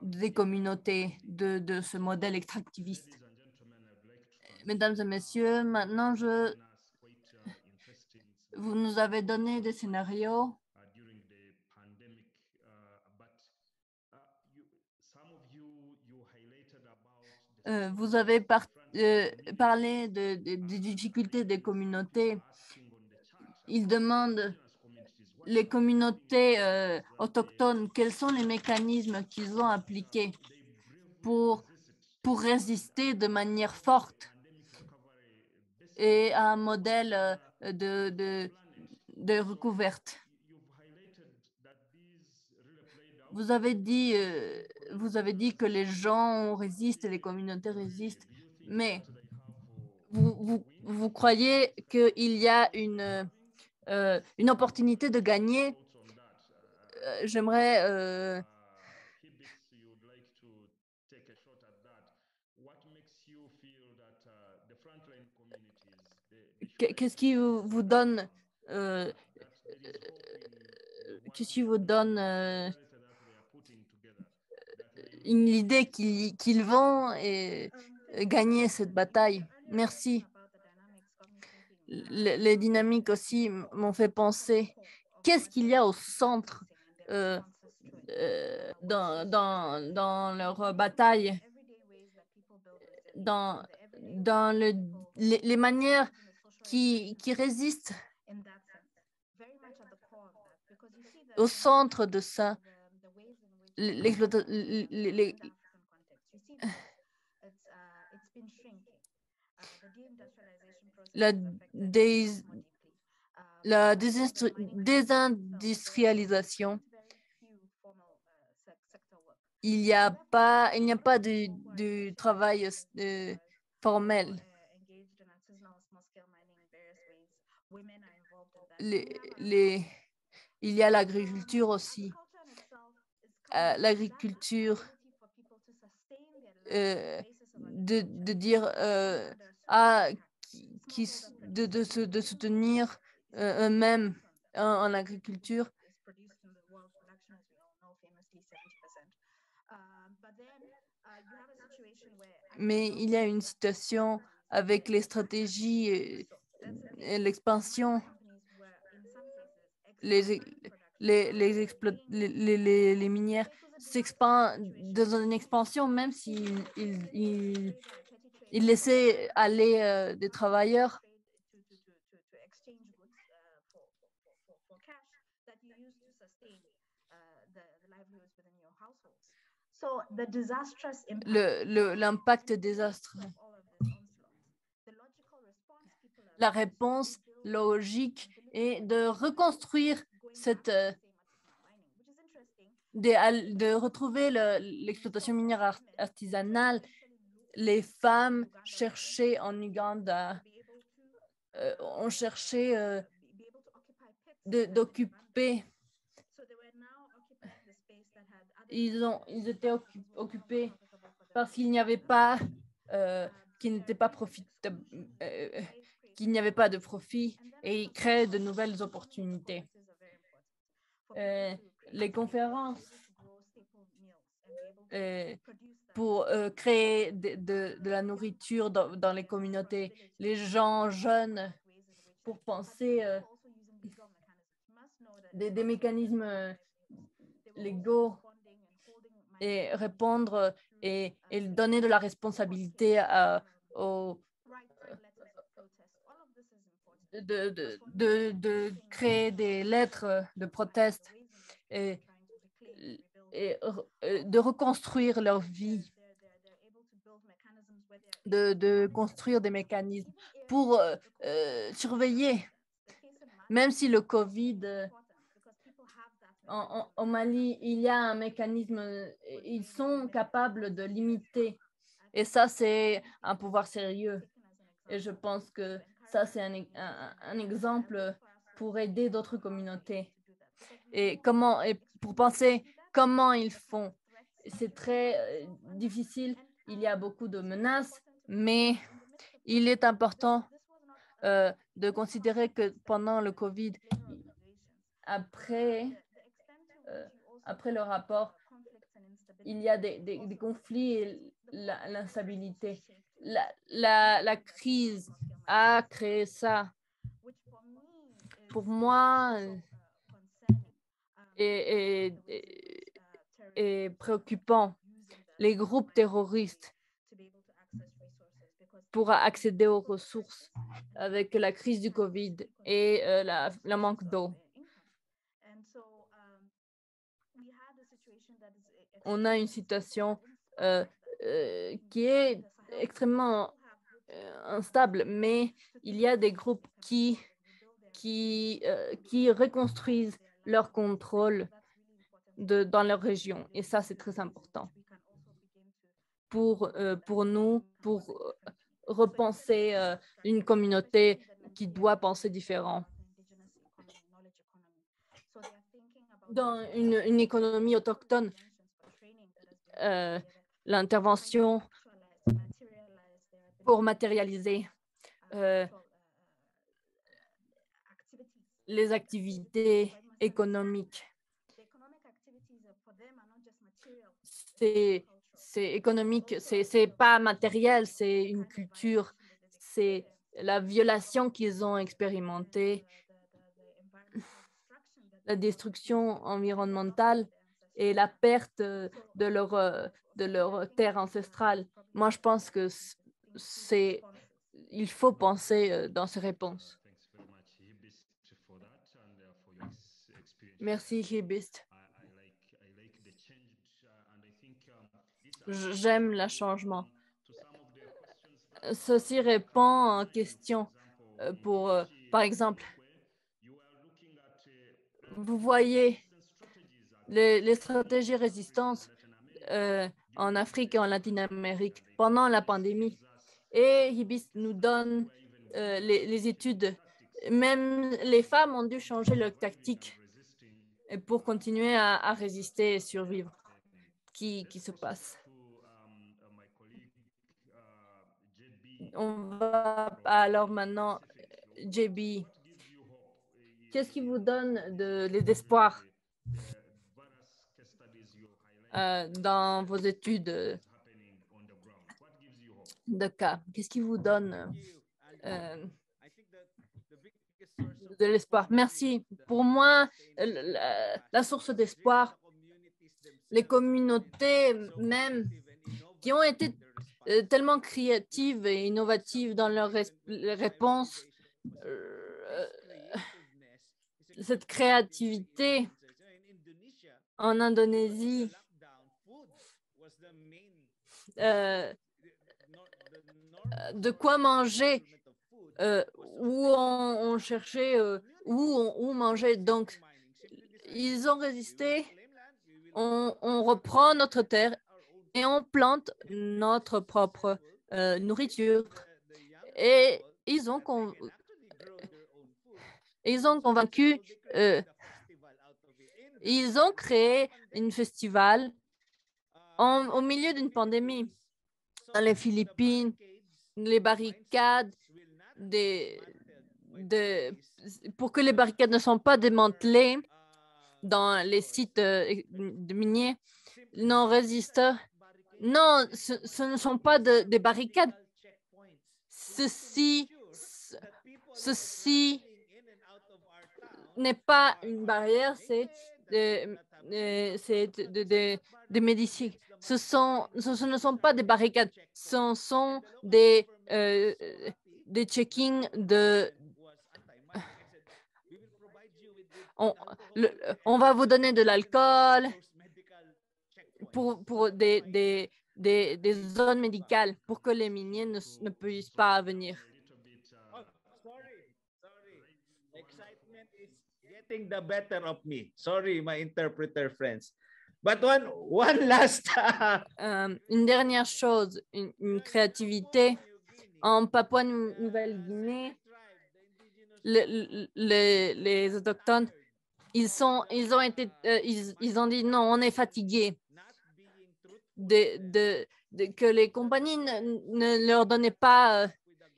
des communautés, de, de ce modèle extractiviste. Mesdames et messieurs, maintenant, je... vous nous avez donné des scénarios. Euh, vous avez euh, parlé de, de, des difficultés des communautés. Ils demandent les communautés euh, autochtones quels sont les mécanismes qu'ils ont appliqués pour, pour résister de manière forte et un modèle euh, de, de, de recouverte. Vous avez dit, euh, vous avez dit que les gens résistent, les communautés résistent, mais vous, vous, vous croyez qu'il y a une, euh, une opportunité de gagner, j'aimerais qu'est-ce qui vous donne euh, qu'est-ce qui vous donne euh, une idée qu'ils vont et gagner cette bataille? Merci. les dynamiques aussi m'ont fait penser qu'est-ce qu'il y a au centre euh, euh, dans, dans, leur bataille, dans, dans le, les, les manières qui, qui résistent au centre de ça, la, dés, la désindustrialisation, il n'y a pas, il n'y a pas de, de travail euh, formel. Il y a l'agriculture aussi. Euh, l'agriculture, euh, de, de, dire euh, à qui, de, de, de soutenir eux-mêmes en, agriculture. Mais il y a une situation avec les stratégies et l'expansion les, les, les, les, les minières s'expandent dans une expansion, même s'ils ils, ils, ils laissaient aller euh, des travailleurs. L'impact désastreux. La réponse logique et de reconstruire cette euh, de, de retrouver l'exploitation minière artisanale. Les femmes cherchaient en Uganda, euh, ont cherché euh, d'occuper. Ils, ont, ils étaient occupés parce qu'il n'y avait pas, euh, qui n'était pas profitable, euh, qu'il n'y avait pas de profit et ils créent de nouvelles opportunités. Euh, les conférences euh, pour euh, créer de, la nourriture dans, les communautés, les gens jeunes pour penser des, mécanismes légaux et répondre et, donner de la responsabilité aux, de, de, de, créer des lettres de proteste et, et de reconstruire leur vie, de, construire des mécanismes pour euh, surveiller, même si le COVID, en, Mali, il y a un mécanisme, ils sont capables de limiter. Et ça, c'est un pouvoir sérieux. Et je pense que ça, c'est un, exemple pour aider d'autres communautés. Et comment, et pour penser comment ils font. C'est très euh, difficile. Il y a beaucoup de menaces, mais il est important euh, de considérer que pendant le COVID, après, euh, le rapport, il y a des conflits et l'instabilité. La, la, la, crise a créé ça. Pour moi, et, et, et préoccupant. Les groupes terroristes pour accéder aux ressources avec la crise du Covid et euh, la, la, manque d'eau. On a une situation euh, euh, qui est extrêmement instable, mais il y a des groupes qui, qui, qui reconstruisent leur contrôle de, dans leur région. Et ça, c'est très important pour, euh, pour nous, pour euh, repenser euh, une communauté qui doit penser différent. dans une, une économie autochtone, euh, l'intervention pour matérialiser euh, les activités économiques. C'est économique, c'est pas matériel, c'est une culture, c'est la violation qu'ils ont expérimentée, la destruction environnementale et la perte de leur, de leur terre ancestrale. Moi, je pense que c'est, il faut penser dans ces réponses. Merci, Hibist. J'aime le changement. Ceci répond aux questions pour, par exemple, vous voyez les, stratégies résistance en Afrique et en Latine-Amérique pendant la pandémie. Et Hibis nous donne les, études. Même les femmes ont dû changer leur tactique pour continuer à, résister et survivre. Qui, qui se passe? On va alors maintenant, JB, qu'est-ce qui vous donne de l'espoir euh, dans vos études? De cas? Qu'est-ce qui vous donne euh, de l'espoir? Merci. Pour moi, la, source d'espoir, les communautés même qui ont été euh, tellement créatives et innovatives dans leurs réponses. Euh, cette créativité en Indonésie, euh, de quoi manger, où on, cherchait, où on mangeait. Donc, ils ont résisté. On, reprend notre terre et on plante notre propre euh, nourriture. Et ils ont, ils ont convaincu, euh, ils ont créé un festival au milieu d'une pandémie dans les Philippines, les barricades, des, pour que les barricades ne soient pas démantelées dans les sites euh, de miniers, non résistants non, ce, ne sont pas des barricades. Ceci, ceci n'est pas une barrière, c'est des de, de, médecins. Ce, ne sont pas des barricades, ce sont des, euh, des check-ins de... On, va vous donner de l'alcool, pour, pour des, des, des, zones médicales pour que les miniers ne, ne puissent pas venir. the better of me. Sorry, my interpreter friends. Um, une dernière chose, une, créativité. En Papouasie-Nouvelle-Guinée, le, le, les autochtones, ils, sont, ils, ont été, euh, ils, ils ont dit non, on est fatigué de, de, que les compagnies ne, leur donnaient pas, euh,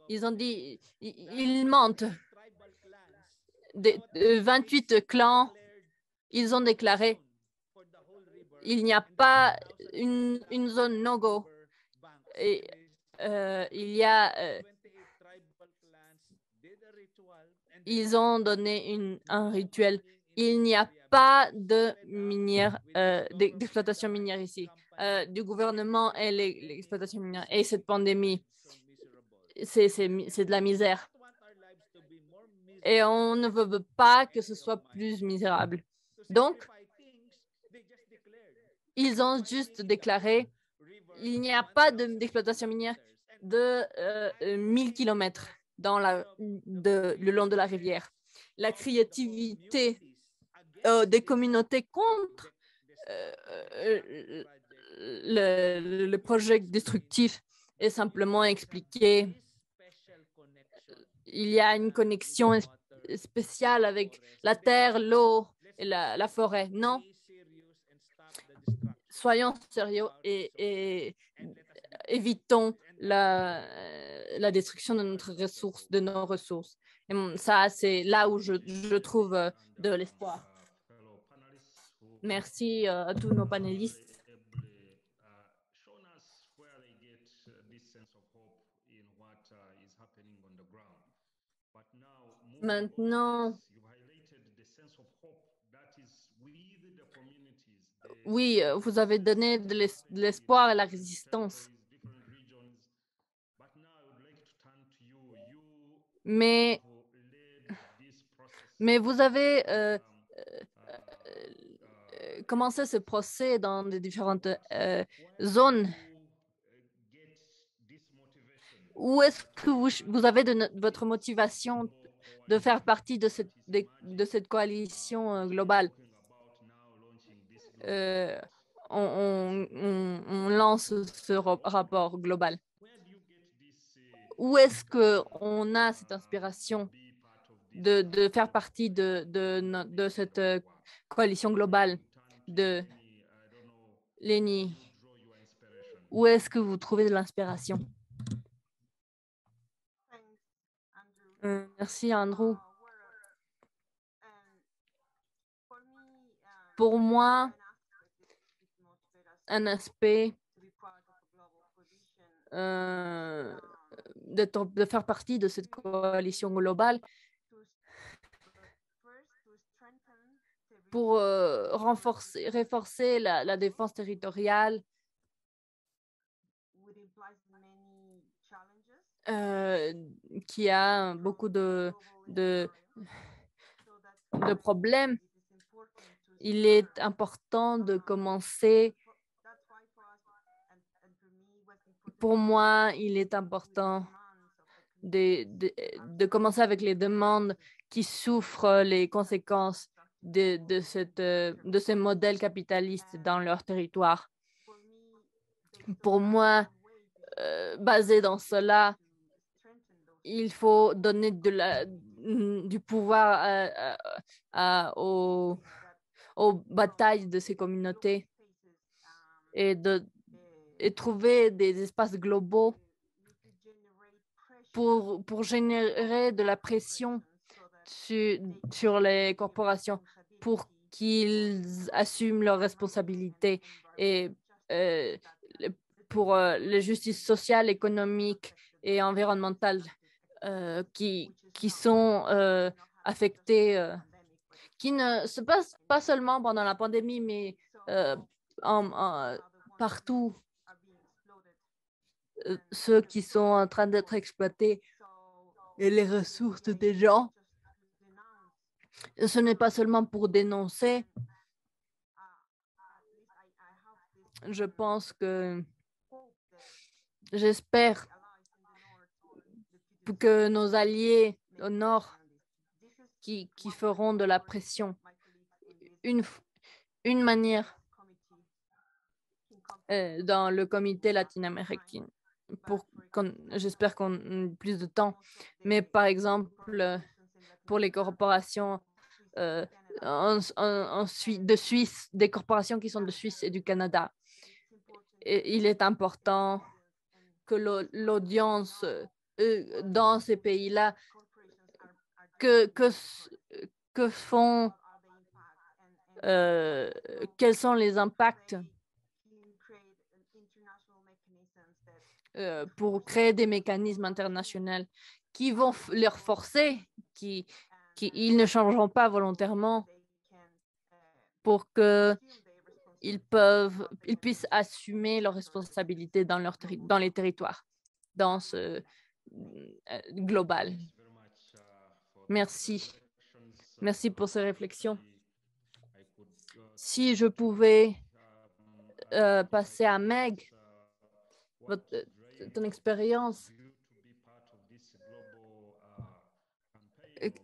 ils ont dit, ils, mentent. De, 28 clans, ils ont déclaré, il n'y a pas une, zone no-go. Euh, il y a, euh, ils ont donné un rituel. Il n'y a pas de minière, d'exploitation minière ici. Euh, du gouvernement et l'exploitation minière et cette pandémie. C'est de la misère. Et on ne veut pas que ce soit plus misérable. Donc, ils ont juste déclaré il n'y a pas d'exploitation minière de 1000 euh, km dans la, de, le long de la rivière. La créativité euh, des communautés contre le, projet destructif est simplement expliqué. Il y a une connexion spéciale avec la terre, l'eau, et la forêt. Non, soyons sérieux et, évitons la, destruction de nos ressources. Et ça, c'est là où je, je trouve euh, de l'espoir. Merci euh, à tous nos panélistes. Maintenant, oui, euh, vous avez donné de l'espoir et la résistance. Mais, mais vous avez euh, euh, commencé ce procès dans différentes zones. Où est-ce que vous, vous avez de votre motivation de faire partie de, cette coalition globale? Euh, on, lance ce rapport global. Où est-ce qu'on a cette inspiration de, faire partie de, cette euh, coalition globale de Lenny? Où est-ce que vous trouvez de l'inspiration? Euh, merci, Andrew. Pour moi, un aspect euh, de, faire partie de cette coalition globale pour euh, renforcer, renforcer la, défense territoriale euh, qui a beaucoup de problèmes. Il est important de commencer pour moi, il est important de, de, commencer avec les demandes qui souffrent les conséquences de, de, cette, de ces modèles capitalistes dans leur territoire. Pour moi, euh, basé dans cela, il faut donner de la, du pouvoir aux, aux batailles de ces communautés et de, et trouver des espaces globaux pour, pour générer de la pression sur, les corporations pour qu'ils assument leurs responsabilités et euh, pour euh, les justices sociales, économiques et environnementales euh, qui, qui sont affectées, qui ne se passent pas seulement pendant la pandémie, mais en, partout ceux qui sont en train d'être exploités et les ressources des gens. Ce n'est pas seulement pour dénoncer. Je pense que j'espère que nos alliés au nord qui, qui feront de la pression, une, une manière euh, dans le comité latino-américain pour j'espère qu'on ait plus de temps. Mais par exemple, pour les corporations euh, en, de Suisse, des corporations qui sont de Suisse et du Canada, il est important que l'audience euh, dans ces pays-là, que, que, font, euh, quels sont les impacts Euh, pour créer des mécanismes internationaux qui vont leur forcer, qui, qui ils ne changeront pas volontairement pour que ils puissent assumer leurs responsabilités dans leur dans les territoires, dans ce euh, global. Merci. Merci pour ces réflexions. Si je pouvais euh, passer à Meg, votre, ton expérience,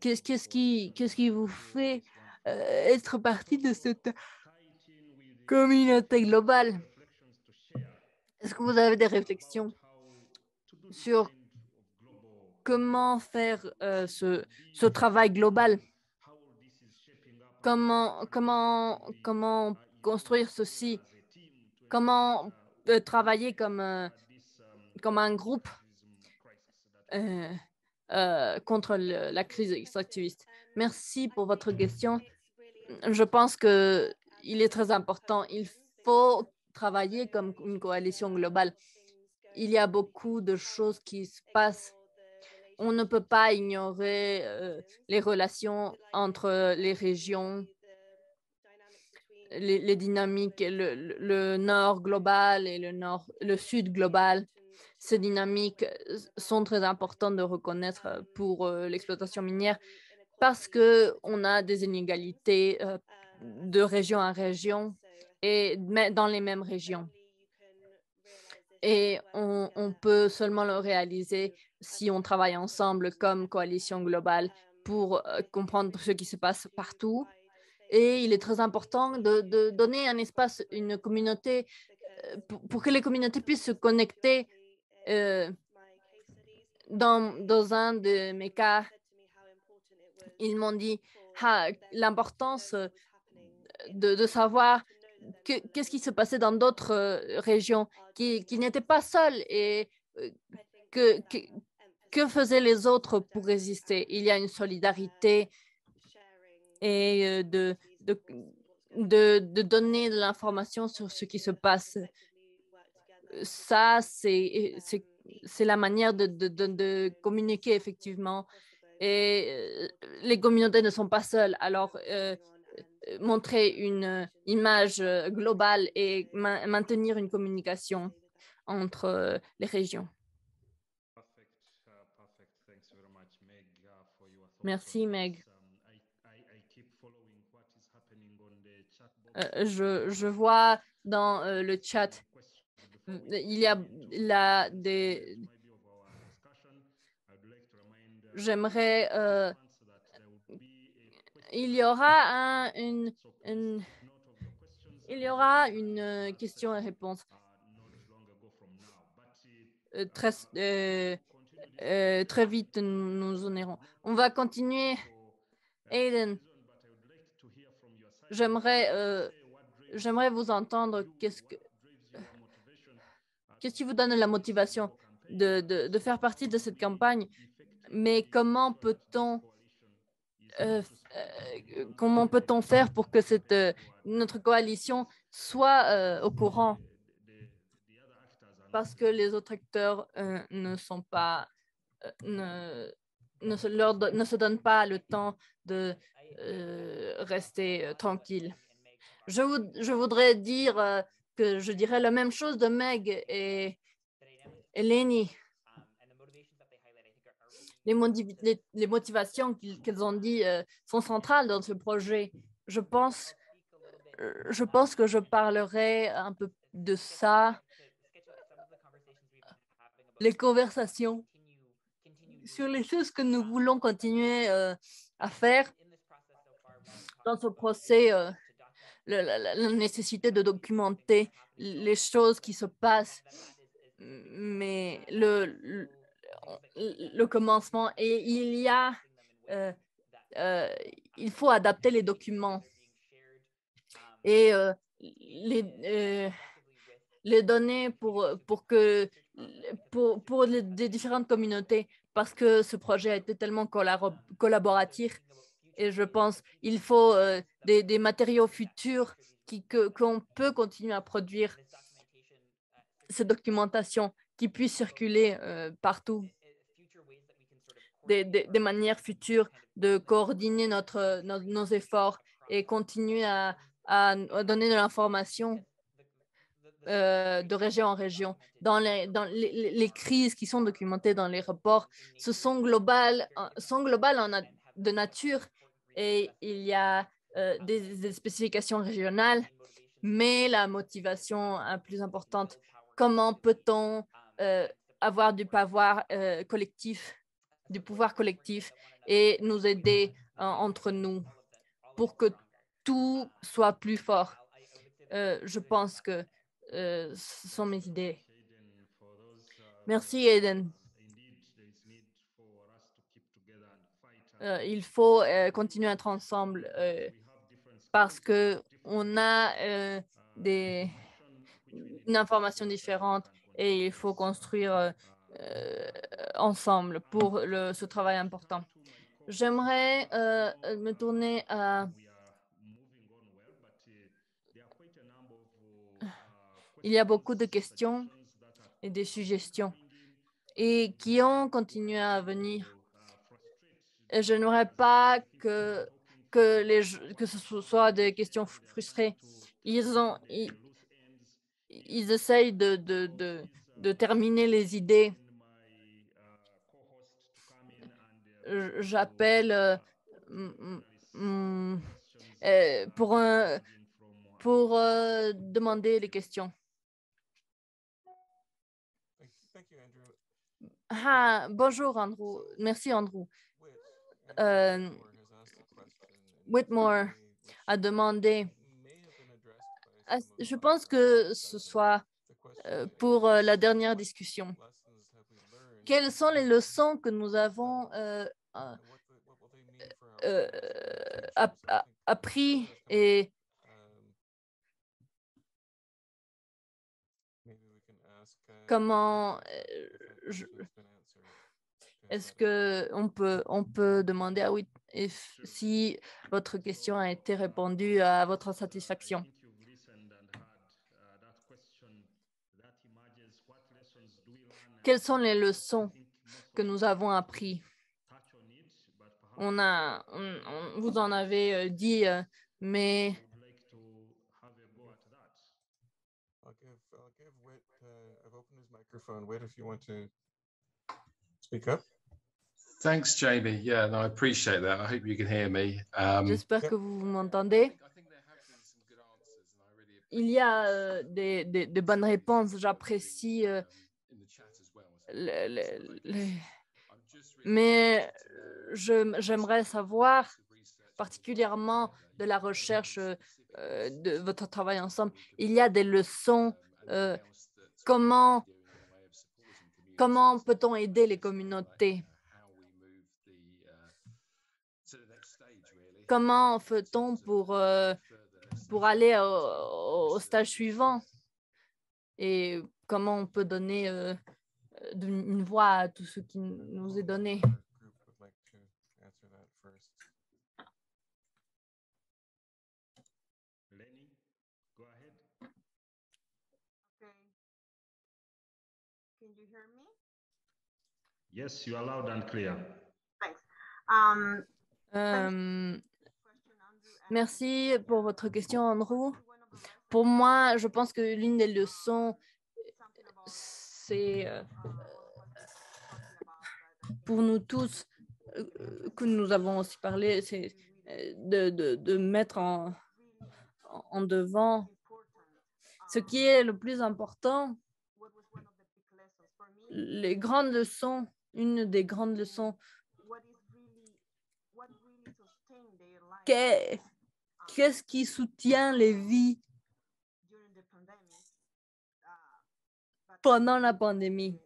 qu'est-ce qui, qu'est-ce qui vous fait euh, être partie de cette communauté globale? Est-ce que vous avez des réflexions sur comment faire euh, ce, travail global? Comment, construire ceci, comment euh, travailler comme, euh, comme un groupe euh, euh, contre la crise extractiviste. Merci pour votre question. Je pense que il est très important. Il faut travailler comme une coalition globale. Il y a beaucoup de choses qui se passent. On ne peut pas ignorer euh, les relations entre les régions, les, dynamiques, le, le- le nord global et le, nord, le sud global. Ces dynamiques euh, sont très importantes de reconnaître euh, pour euh, l'exploitation minière parce qu'on a des inégalités de région à région et dans les mêmes régions. Et on, peut seulement le réaliser si on travaille ensemble comme coalition globale pour comprendre ce qui se passe partout. Et il est très important de, donner un espace, une communauté, pour que les communautés puissent se connecter. Euh, dans, dans un de mes cas, ils m'ont dit Ah, l'importance de, de savoir que- qu'est-ce qui se passait dans d'autres euh, régions, qui, qui n'étaient pas seuls et euh, que, que, que faisaient les autres pour résister. Il y a une solidarité et de, de, de, de donner de l'information sur ce qui se passe. Ça, c'est c'est- la manière de, de, de, de communiquer effectivement. Et euh, les communautés ne sont pas seules. Alors, euh, euh, montrer une image globale et ma- maintenir une communication entre les régions. Merci, Meg. Euh, je, je vois dans euh, le chat, Question euh, before we il y a là des... J'aimerais... euh, il y aura un, une, il y aura une euh, question et réponse uh, uh, euh, très, très vite. Nous, en irons. On va continuer. Aiden, j'aimerais j'aimerais vous entendre. Qu'est-ce que qu'est-ce qui vous donne la motivation de, de, faire partie de cette campagne? Mais comment peut-on euh, euh, peut-on faire pour que cette, euh, notre coalition soit au courant? Parce que les autres acteurs ne sont pas, ne, ne, se ne se donnent pas le temps de rester euh, tranquille. Je, voud- je voudrais dire que je dirais la même chose de Meg et, et Lenny. Les, motiv- les- les motivations qu'elles ont dit euh, sont centrales dans ce projet. Je pense, euh, je pense que je parlerai un peu de ça, les conversations sur les choses que nous voulons continuer euh, à faire dans ce procès, la, nécessité de documenter les choses qui se passent, mais le, le, commencement, et il y a, euh, euh, il faut adapter les documents. Et euh, les, les donner pour, pour que pour, pour les, des différentes communautés parce que ce projet a été tellement collaboratif et je pense il faut euh, des, matériaux futurs qu'on peut continuer à produire cette documentation qui puisse circuler euh, partout des, des, des manières futures de coordonner notre, nos, efforts et continuer à, à, donner de l'information euh, de région en région. Dans, les, dans les, les- crises qui sont documentées dans les rapports, ce sont globales, sont globales en de nature et il y a euh, des, spécifications régionales, mais la motivation la plus importante, comment peut-on euh, avoir du pouvoir euh, collectif, du pouvoir collectif et nous aider entre nous pour que tout soit plus fort. Je pense que ce sont mes idées. Merci, Aiden. Euh, il faut euh, continuer à être ensemble. euh, parce que on a des une information différente et il faut construire ensemble pour ce travail important. J'aimerais me tourner à il y a beaucoup de questions et des suggestions et qui ont continué à venir. Et je n'aimerais pas que, que, les, je- que ce soit des questions fr- frustrées. Ils, ont, ils, ils essayent de, de, de, de terminer les idées. J'appelle euh, euh, pour, un, pour euh, demander les questions. Ah, bonjour Andrew. Merci Andrew. Euh, Whitmore a demandé, Ah, je pense que ce soit euh, pour euh, la dernière discussion. Quelles sont les leçons que nous avons euh, euh, appris et comment je- question has been answered, to est-ce que on peut on peut demander à oui if- si votre question a été répondue à votre satisfaction? Quelles sont les leçons que nous avons appris? On a vous en avez euh, dit euh, mais Whit, uh, if you want to speak up. Thanks, Jamie. Yeah, no, I appreciate that. I hope you can hear me. Um, j'espère que vous m'entendez. I think there have been some good answers, and I really Il y a euh, des, des- de bonnes réponses. J'apprécie euh, les- Mais euh, j'aimerais savoir particulièrement de la recherche euh, de votre travail ensemble. Il y a des leçons. euh, comment comment peut-on aider les communautés? Comment fait-on pour, euh, pour aller au, au stage suivant? Et comment on peut donner euh, euh, une voix à tout ce qui nous est donné? Yes, you are loud and clear. Thanks. Um, Merci pour votre question, Andrew. Pour moi, je pense que l'une des leçons, c'est euh, uh, pour nous tous, euh, que nous avons aussi parlé, c'est euh, de, de, mettre en, en devant ce qui est le plus important, les grandes leçons, une des grandes leçons, qu'est- qu'est-ce qui soutient les vies pendant la pandémie,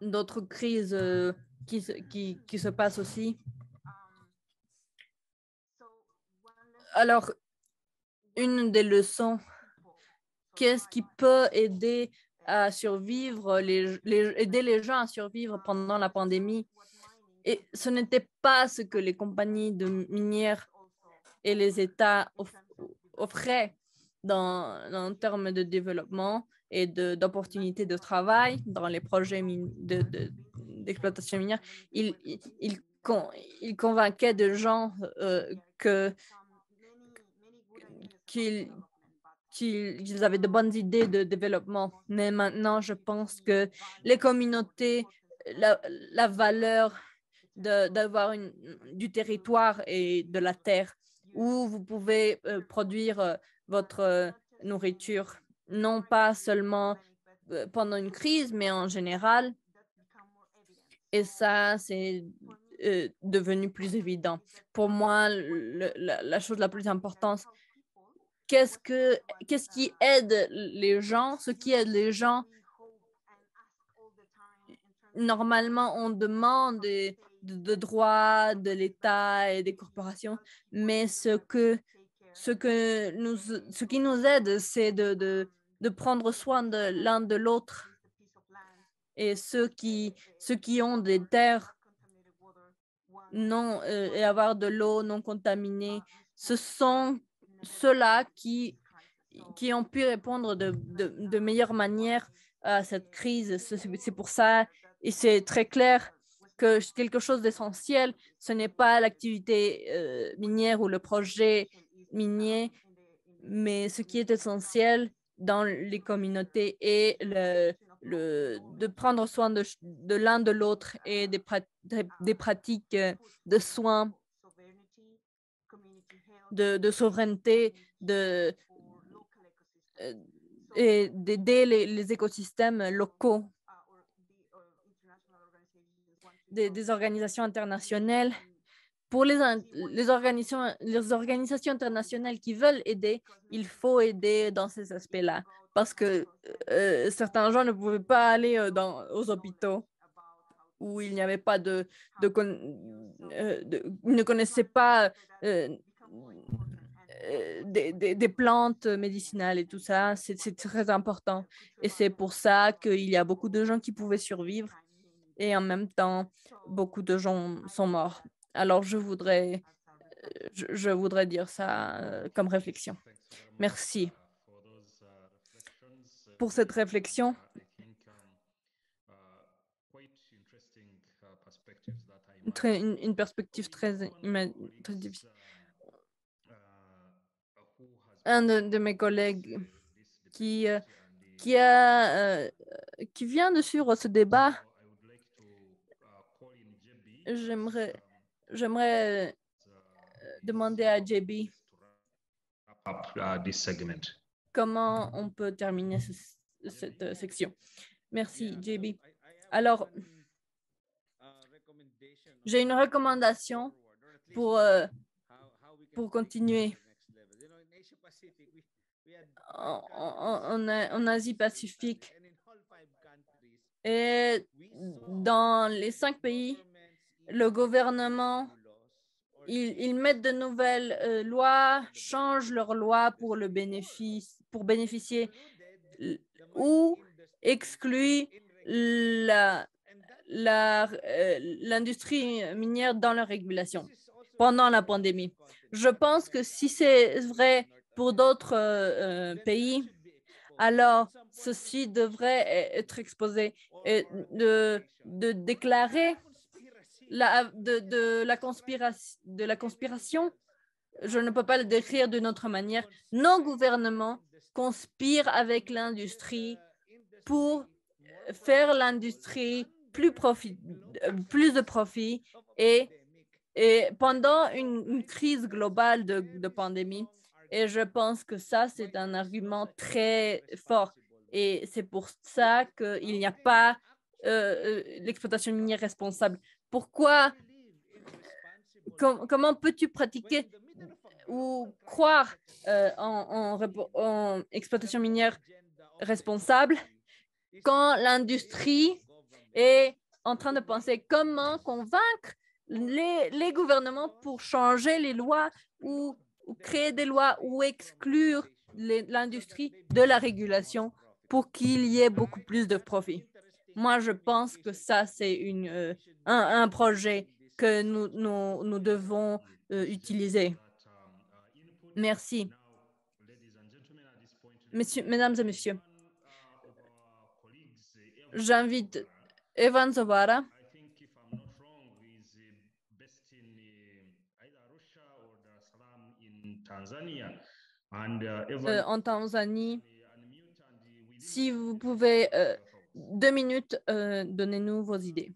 d'autres crises euh, qui, qui, qui se passent aussi. Alors, une des leçons, qu'est-ce qui peut aider à survivre, les- aider les gens à survivre pendant la pandémie? Et ce n'était pas ce que les compagnies de minières et les États offraient dans, termes de développement et d'opportunités de, travail dans les projets min- de- de- d'exploitation minière. Ils, ils, ils con- ils convainquaient de gens euh, que qu'ils qu'ils avaient de bonnes idées de développement. Mais maintenant, je pense que les communautés, la, la valeur d'avoir du territoire et de la terre où vous pouvez euh, produire euh, votre euh, nourriture, non pas seulement pendant une crise, mais en général. Et ça, c'est devenu plus évident. Pour moi, la, chose la plus importante, qu'est-ce que qui aide les gens? Ce qui aide les gens, normalement, on demande de, droit de l'État et des corporations, mais ce que ce, que nous, ce qui nous aide, c'est de, de, de, prendre soin de l'un de l'autre. Et ceux qui, ceux qui ont des terres non, euh, et avoir de l'eau non contaminée, ce sont ceux-là qui, qui ont pu répondre de, de meilleure manière à cette crise. C'est pour ça, et c'est très clair que quelque chose d'essentiel, ce n'est pas l'activité euh, minière ou le projet minier, mais ce qui est essentiel dans les communautés est le, de prendre soin de, l'un de l'autre et des, des, pratiques de soins, de, souveraineté, de, euh, et d'aider les, écosystèmes locaux. Des, organisations internationelles pour les, les, organisations, les organisations internationales qui veulent aider, il faut aider dans ces aspects-là parce que euh, certains gens ne pouvaient pas aller euh, dans, aux hôpitaux où il n'y avait pas de, de, euh, ne connaissaient pas des, des, des, plantes médicinales et tout ça. C'est très important. Et c'est pour ça qu'il y a beaucoup de gens qui pouvaient survivre et en même temps, beaucoup de gens sont morts. Alors, je voudrais, je, voudrais dire ça euh, comme réflexion. Merci pour cette réflexion. Une, perspective très, difficile. Un de, mes collègues qui, euh, qui, euh, qui vient de suivre ce débat, j'aimerais j'aimerais demander à JB comment on peut terminer ce, cette section? Merci, JB. Alors, j'ai une recommandation pour, euh, pour continuer. En, en, en Asie-Pacifique et dans les cinq pays le gouvernement, ils, mettent de nouvelles euh, lois, changent leurs lois pour, le bénéfice, pour bénéficier ou excluent l'industrie euh, minière dans leur régulation pendant la pandémie. Je pense que si c'est vrai pour d'autres euh, pays, alors ceci devrait être exposé et de déclarer de, la conspiration, je ne peux pas le décrire d'une autre manière. Nos gouvernements conspirent avec l'industrie pour faire l'industrie plus, plus de profit et, pendant une, crise globale de, pandémie. Et je pense que ça, c'est un argument très fort. Et c'est pour ça qu'il n'y a pas euh, l'exploitation minière responsable. Pourquoi com Comment peux-tu pratiquer ou croire euh, en, exploitation minière responsable quand l'industrie est en train de penser comment convaincre les, gouvernements pour changer les lois ou, ou créer des lois ou exclure l'industrie de la régulation pour qu'il y ait beaucoup plus de profit. Moi, je pense que ça, c'est une, euh, un, un, projet que nous, nous, nous devons euh, utiliser. Merci. Messieurs, mesdames et messieurs, j'invite Evan Zavara. Euh, en Tanzanie, si vous pouvez deux minutes, euh, donnez-nous vos idées.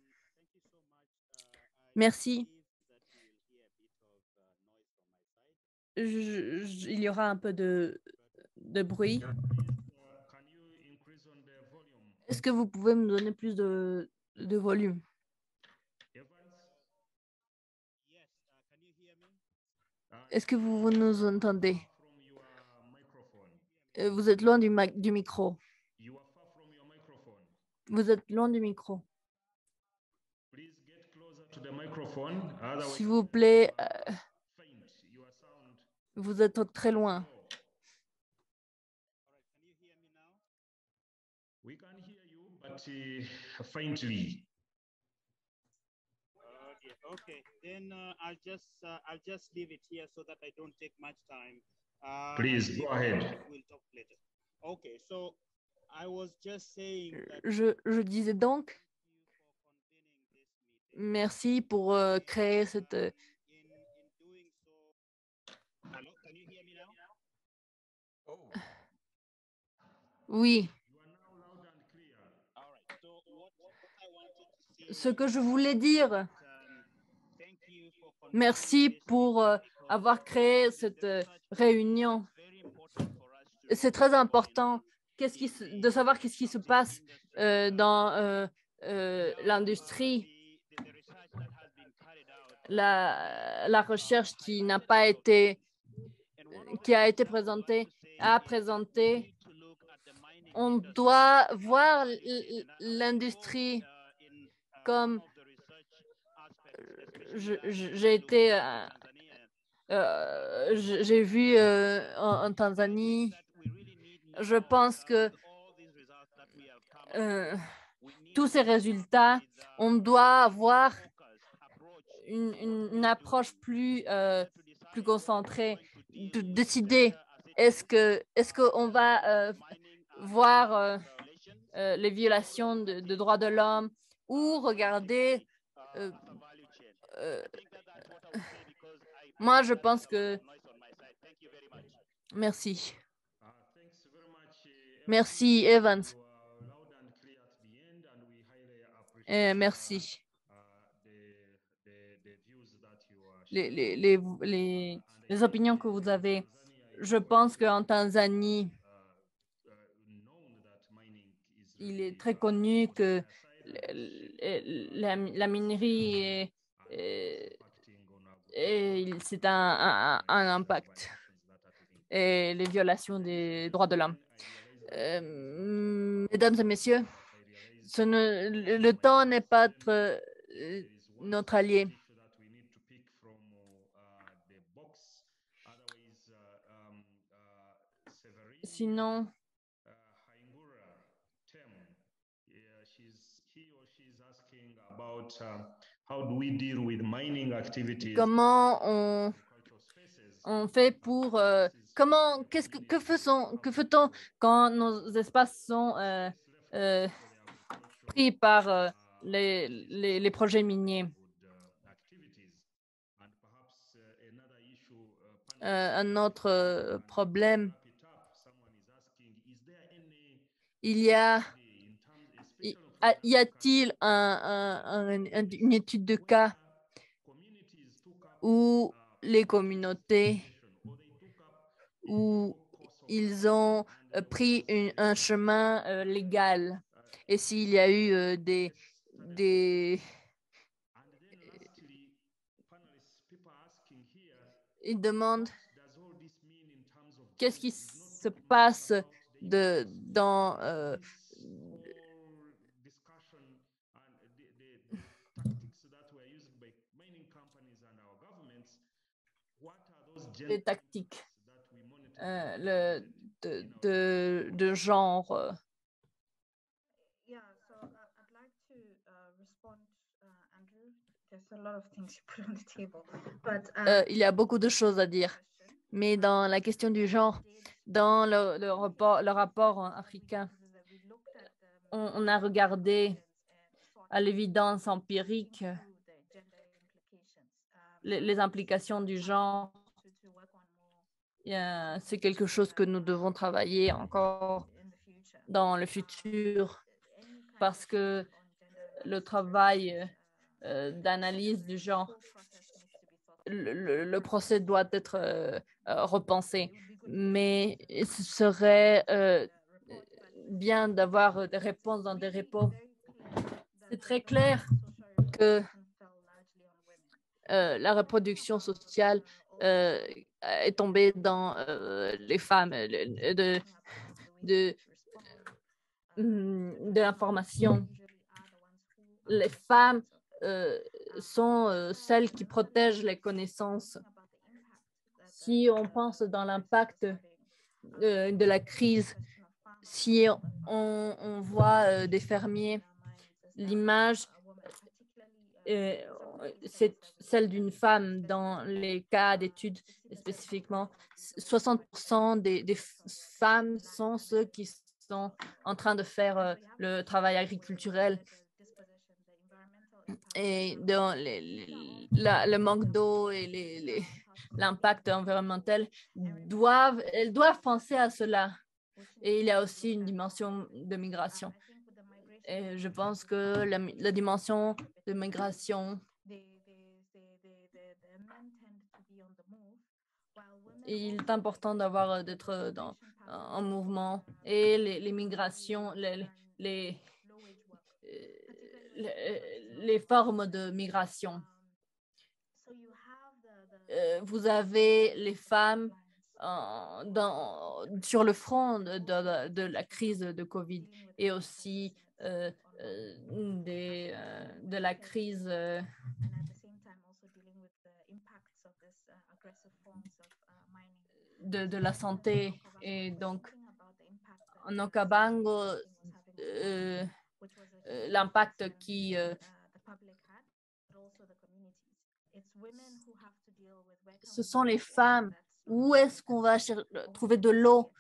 Merci. Il y aura un peu de, bruit. Est-ce que vous pouvez me donner plus de, volume? Est-ce que vous, vous nous entendez? Euh, vous êtes loin du, du micro. Vous êtes loin du micro. to the microphone. Otherwise, S'il vous plaît, euh, vous êtes très loin. We can hear you, but uh, faintly. Dear. Okay, then uh, I'll just uh, I'll just leave it here so that I don't take much time. Uh, Please, go ahead. We'll talk later. Okay, so I was just saying that. Je, je disais donc, merci pour euh, créer cette... euh? Oh, Oui, ce que je voulais dire, um, merci pour euh, avoir créé cette euh, réunion. C'est très important qu'est-ce qui de savoir qu'est-ce qui se passe euh, dans euh, euh, l'industrie, la, la recherche qui n'a pas été, qui a été présentée, à présenter. On doit voir l'industrie comme j'ai été, j'ai vu en Tanzanie. Je pense que euh, tous ces résultats, on doit avoir une, approche plus, euh, plus concentrée, de décider est-ce que est-ce qu'on va euh, voir les violations de, droits de l'homme ou regarder moi je pense que merci merci that you are les, les, les, les, opinions que vous avez. Je pense qu'en Tanzanie, il est très connu on que la, la minerie est, c'est un, un, un impact et les violations des droits de l'homme. Euh, mesdames et messieurs, le temps n'est pas être, euh, notre allié. Sinon, comment on fait pour euh, comment qu'est-ce que que faisons que fait-on quand nos espaces sont euh, euh, pris par euh, les, les, projets miniers? Un autre problème. Il y a y a- y a-t-il un- un- une étude de cas où les communautés où ils ont euh, pris un chemin euh, légal. Et s'il y a eu euh, des, des ils demandent qu'est-ce qui se passe de, dans les tactiques? Euh, le, de, de, de genre. euh. Yeah, so I'd like to respond, Andrew. There's a lot of things you put on the table, but il y a beaucoup de choses à dire, mais dans la question du genre, dans le, le rapport, le rapport africain, on, on a regardé à l'évidence empirique les, les implications du genre. C'est quelque chose que nous devons travailler encore dans le futur parce que le travail euh, d'analyse du genre, le, le- procès doit être euh, euh, repensé. Mais ce serait bien d'avoir des réponses dans des repos. C'est très clair que la reproduction sociale est tombée dans euh, les femmes, euh, de, de, hum, de l'information. Les femmes euh, sont euh, celles qui protègent les connaissances. Si on pense dans l'impact euh, de la crise, si on, on voit euh, des fermiers, l'image, euh, celle d'une femme dans les cas d'études spécifiquement. 60% des, femmes sont ceux qui sont en train de faire euh, le travail agriculturel et dans le manque d'eau et l'impact environnemental doivent, elles doivent penser à cela. Et il y a aussi une dimension de migration. Et je pense que la dimension de migration, il est important d'avoir euh, d'être euh, dans en mouvement et les, migrations, les, les, euh, les, les formes de migration. Vous avez les femmes dans, sur le front de, de- la crise de Covid et aussi des, de la crise euh, de, de la santé. Et donc, en Okavango, euh, euh, l'impact qui euh, ce sont les femmes. Où est-ce qu'on va trouver de l'eau?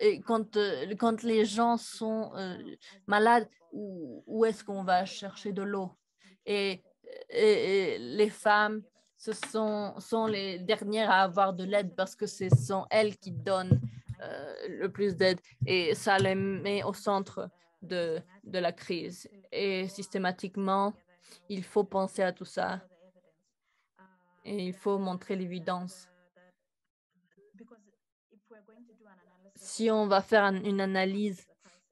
Et quand, euh, quand les gens sont malades, où, où est-ce qu'on va chercher de l'eau? et, et- et les femmes, ce sont, sont les dernières à avoir de l'aide parce que ce sont elles qui donnent euh, le plus d'aide et ça les met au centre de, de la crise. Et systématiquement, il faut penser à tout ça et il faut montrer l'évidence. Si on va faire un- une analyse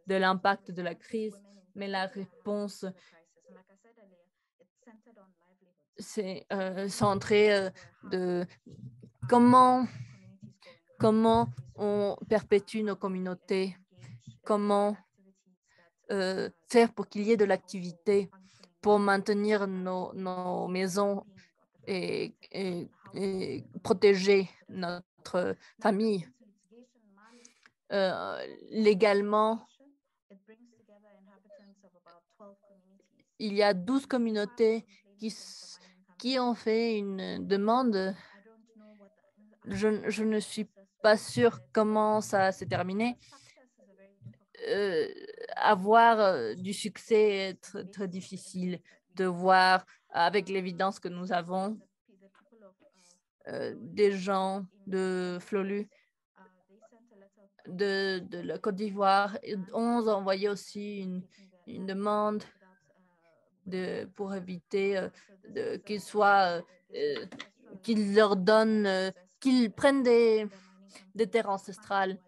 de l'impact de la crise, mais la réponse, c'est euh, centré euh, de comment, comment on perpétue nos communautés, comment euh, faire pour qu'il y ait de l'activité, pour maintenir nos, nos maisons et, protéger notre famille. Légalement, il y a 12 communautés qui, ont fait une demande. Je, ne suis pas sûre comment ça s'est terminé. Euh, avoir euh, du succès est tr- très difficile de voir avec l'évidence que nous avons euh, des gens de Flolu, de, de la Côte d'Ivoire, ont envoyé aussi une, une demande de, pour éviter euh, qu'ils euh, euh, qu'ils leur donnent, qu'ils prennent des, des terres ancestrales.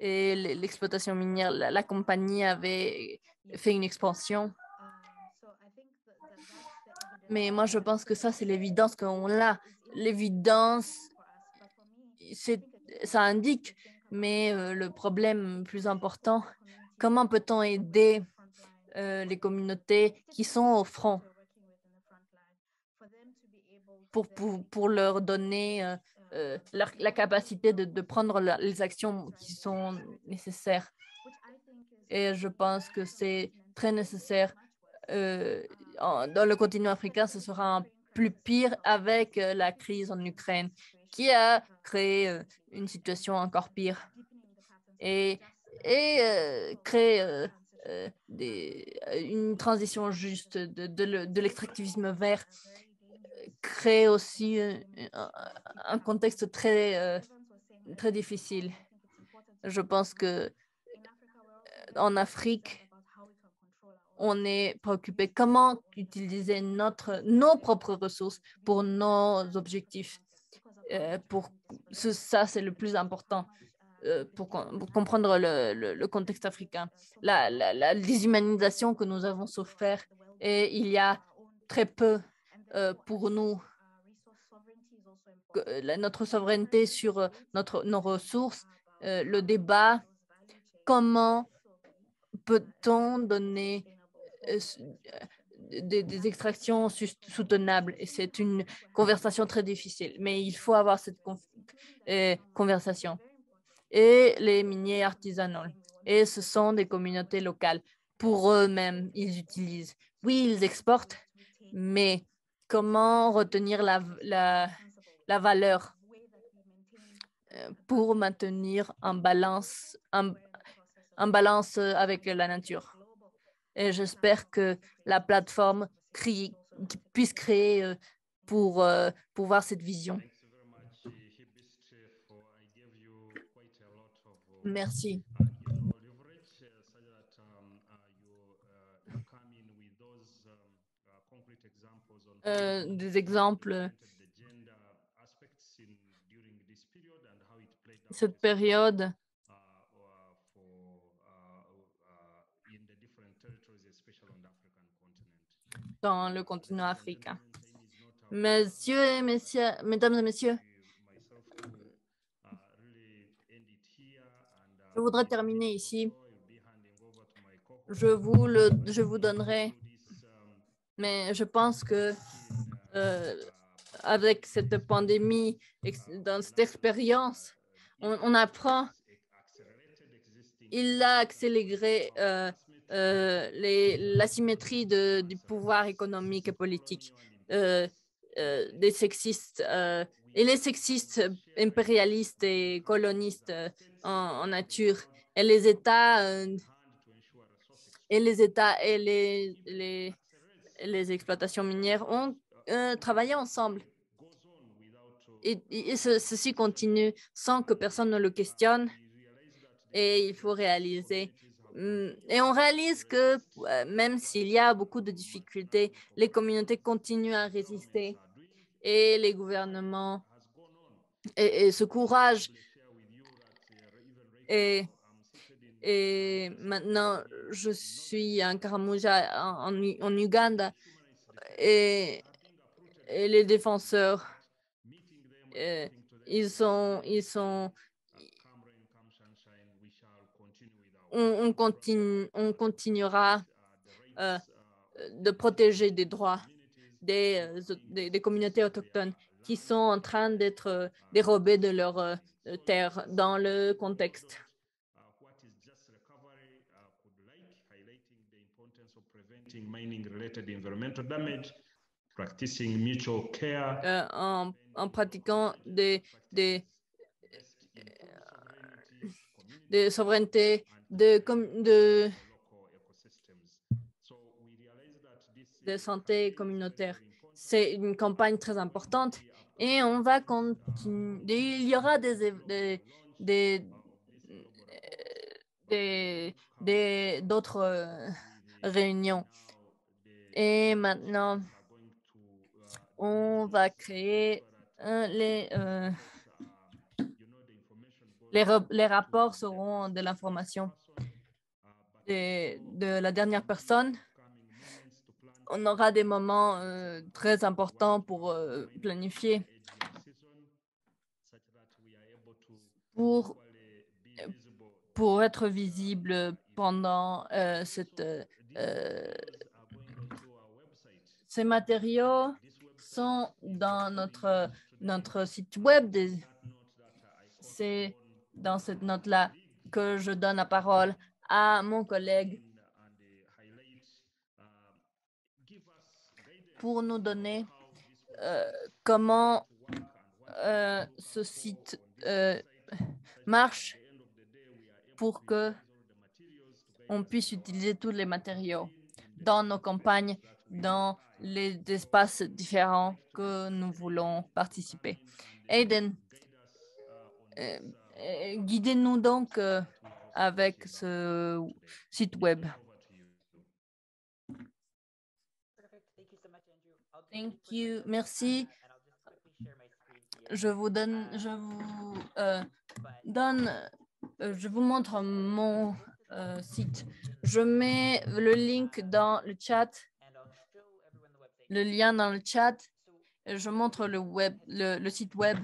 Et l'exploitation minière, la, la compagnie avait fait une expansion. Mais moi, je pense que ça, c'est l'évidence qu'on a. L'évidence, ça indique, mais le problème plus important, comment peut-on aider euh, les communautés qui sont au front pour, pour, pour leur donner euh, euh, la capacité de, de prendre les actions qui sont nécessaires. Et je pense que c'est très nécessaire. euh, dans le continent africain, ce sera plus pire avec la crise en Ukraine qui a créé une situation encore pire et, et créé euh, euh, une transition juste de, de le- de l'extractivisme vert euh, crée aussi un, contexte très, très difficile. Je pense que en Afrique, on est préoccupé comment utiliser notre, nos propres ressources pour nos objectifs? Pour ça, c'est le plus important pour, com- pour comprendre le, contexte africain. La, la, déshumanisation que nous avons souffert et il y a très peu euh, pour nous la- notre souveraineté sur euh, notre, nos ressources, euh, le débat, comment peut-on donner euh, des, des extractions soutenables? Et c'est une conversation très difficile, mais il faut avoir cette euh, conversation. Et les miniers artisanaux. Et ce sont des communautés locales. Pour eux-mêmes, ils utilisent. Oui, ils exportent, mais comment retenir la, la, la valeur euh, pour maintenir un balance, un, un avec la nature? Et j'espère que la plateforme puisse créer euh, pour euh, pouvoir cette vision. How Euh, des exemples, cette période, dans le continent africain. Messieurs et messieurs, mesdames et messieurs, myself to uh, really end it here and uh, je voudrais terminer ici. Je vous, le, je vous donnerai, mais je pense que euh, avec cette pandémie, dans cette expérience, on, apprend, il a accéléré euh, euh, les- l'asymétrie de- du pouvoir économique et politique des sexistes et les sexistes impérialistes et colonistes en, nature et les États euh, et les États et les, les, exploitations minières ont euh, travaillé ensemble. Et, et- et ce- ceci continue sans que personne ne le questionne. Et il faut réaliser. hum, Et on réalise que euh, même s'il y a beaucoup de difficultés, les communautés continuent à résister et les gouvernements et ce courage. Et, maintenant, je suis en Karamuja, en, en U- en Uganda, et, les défenseurs, euh, ils sont, ils sont, on, on continue, on continuera euh, de protéger des droits des, euh, des communautés autochtones qui sont en train d'être euh, dérobées de leurs euh, terres dans le contexte. euh, en, pratiquant des, des, de souveraineté, de, de, de santé communautaire. C'est une campagne très importante et on va continuer. Il y aura des, év- des, des, d'autres euh, réunions. Et maintenant, on va créer euh, les, euh, les, les rapports seront de l'information de la dernière personne. On aura des moments euh, très importants pour euh, planifier, pour, pour être visible pendant euh, cette, euh, euh, ces matériaux sont dans notre, notre site web. C'est dans cette note-là que je donne la parole à mon collègue pour nous donner euh, comment euh, ce site euh, marche pour que on puisse utiliser tous les matériaux dans nos campagnes, dans les espaces différents que nous voulons participer. Aiden, guidez-nous donc avec ce site web. Thank you. Merci. Je vous donne, je vous euh, donne, euh, je vous montre mon euh, site. Je mets le link dans le chat, le lien dans le chat. Je montre le web, le, site web.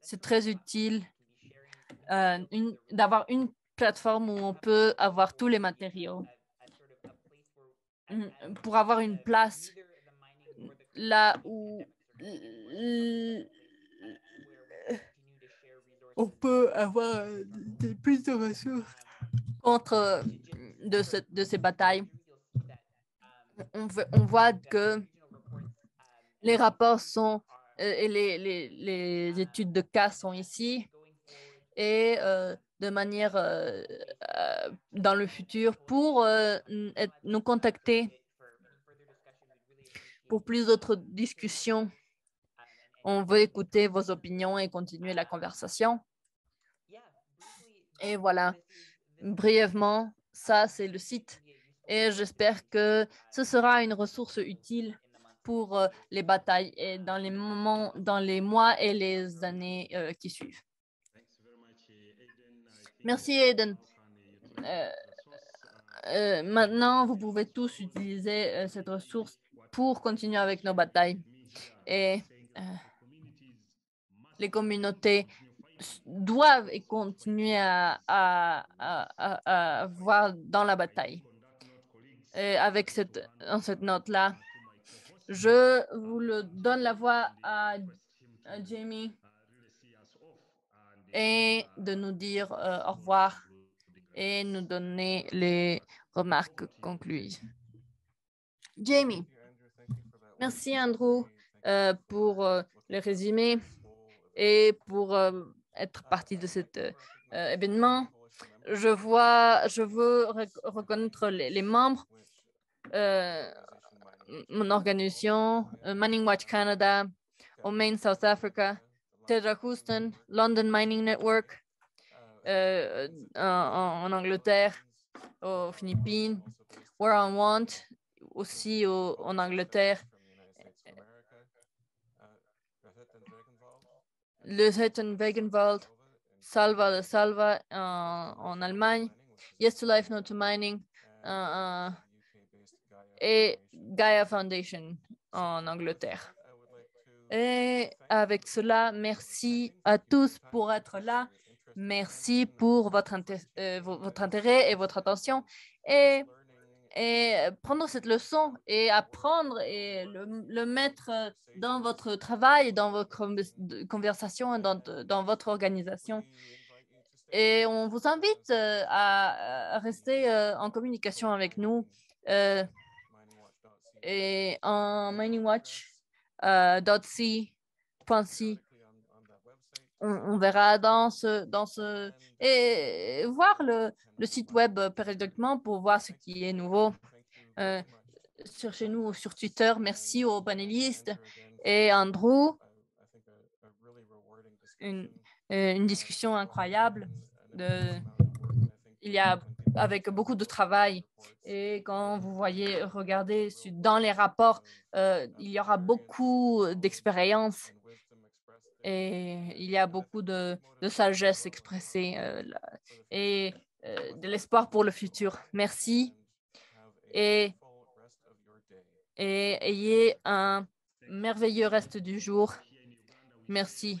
C'est très utile d'avoir une plateforme où on peut avoir tous les matériaux pour avoir une place là où on peut avoir plus de ressources contre de, ce, de ces batailles. On, on voit que les rapports sont et les, les, les, études de cas sont ici et de manière dans le futur pour nous contacter pour plus d'autres discussions. On veut écouter vos opinions et continuer la conversation. Et voilà, brièvement, ça c'est le site. Et j'espère que ce sera une ressource utile pour euh, les batailles et dans les moments, dans les mois et les années euh, qui suivent. Merci, Aiden. Euh, maintenant, vous pouvez tous utiliser cette ressource pour continuer avec nos batailles. Et les communautés doivent continuer à, à, voir dans la bataille. Et avec cette, en cette note-là, je vous le donne la voix à, Jamie et de nous dire euh, au revoir et nous donner les remarques conclues. Jamie, merci Andrew euh, pour euh, le résumé et pour être partie de cet événement. Je vois, je veux reconnaître les, les membres mon organisation, euh, Mining Watch Canada, Main South Africa, Tedra Houston, London Mining Network euh, en, en, Angleterre, aux Philippines, Where I Want aussi au, en Angleterre, le Zettenwegenwald, Salva de Salva en, en Allemagne, Yes to Life, No to Mining, uh, et Gaia Foundation en Angleterre. Et avec cela, merci à tous pour être là. Merci pour votre, euh, votre intérêt et votre attention. Et, et prendre cette leçon et apprendre et le, mettre dans votre travail, dans votre conversation, dans, dans votre organisation. Et on vous invite euh, à rester euh, en communication avec nous et en miningwatch.c.c. Euh, on, verra dans ce, dans ce et voir le, le site web périodiquement pour voir ce qui est nouveau. Euh, sur chez nous sur Twitter. Merci aux panélistes et Andrew. Une, euh, discussion incroyable. Il y a avec beaucoup de travail. Et quand vous voyez, regardez dans les rapports, euh, il y aura beaucoup d'expérience et il y a beaucoup de, sagesse expressée euh, et euh, de l'espoir pour le futur. Merci et, et ayez un merveilleux reste du jour. Merci.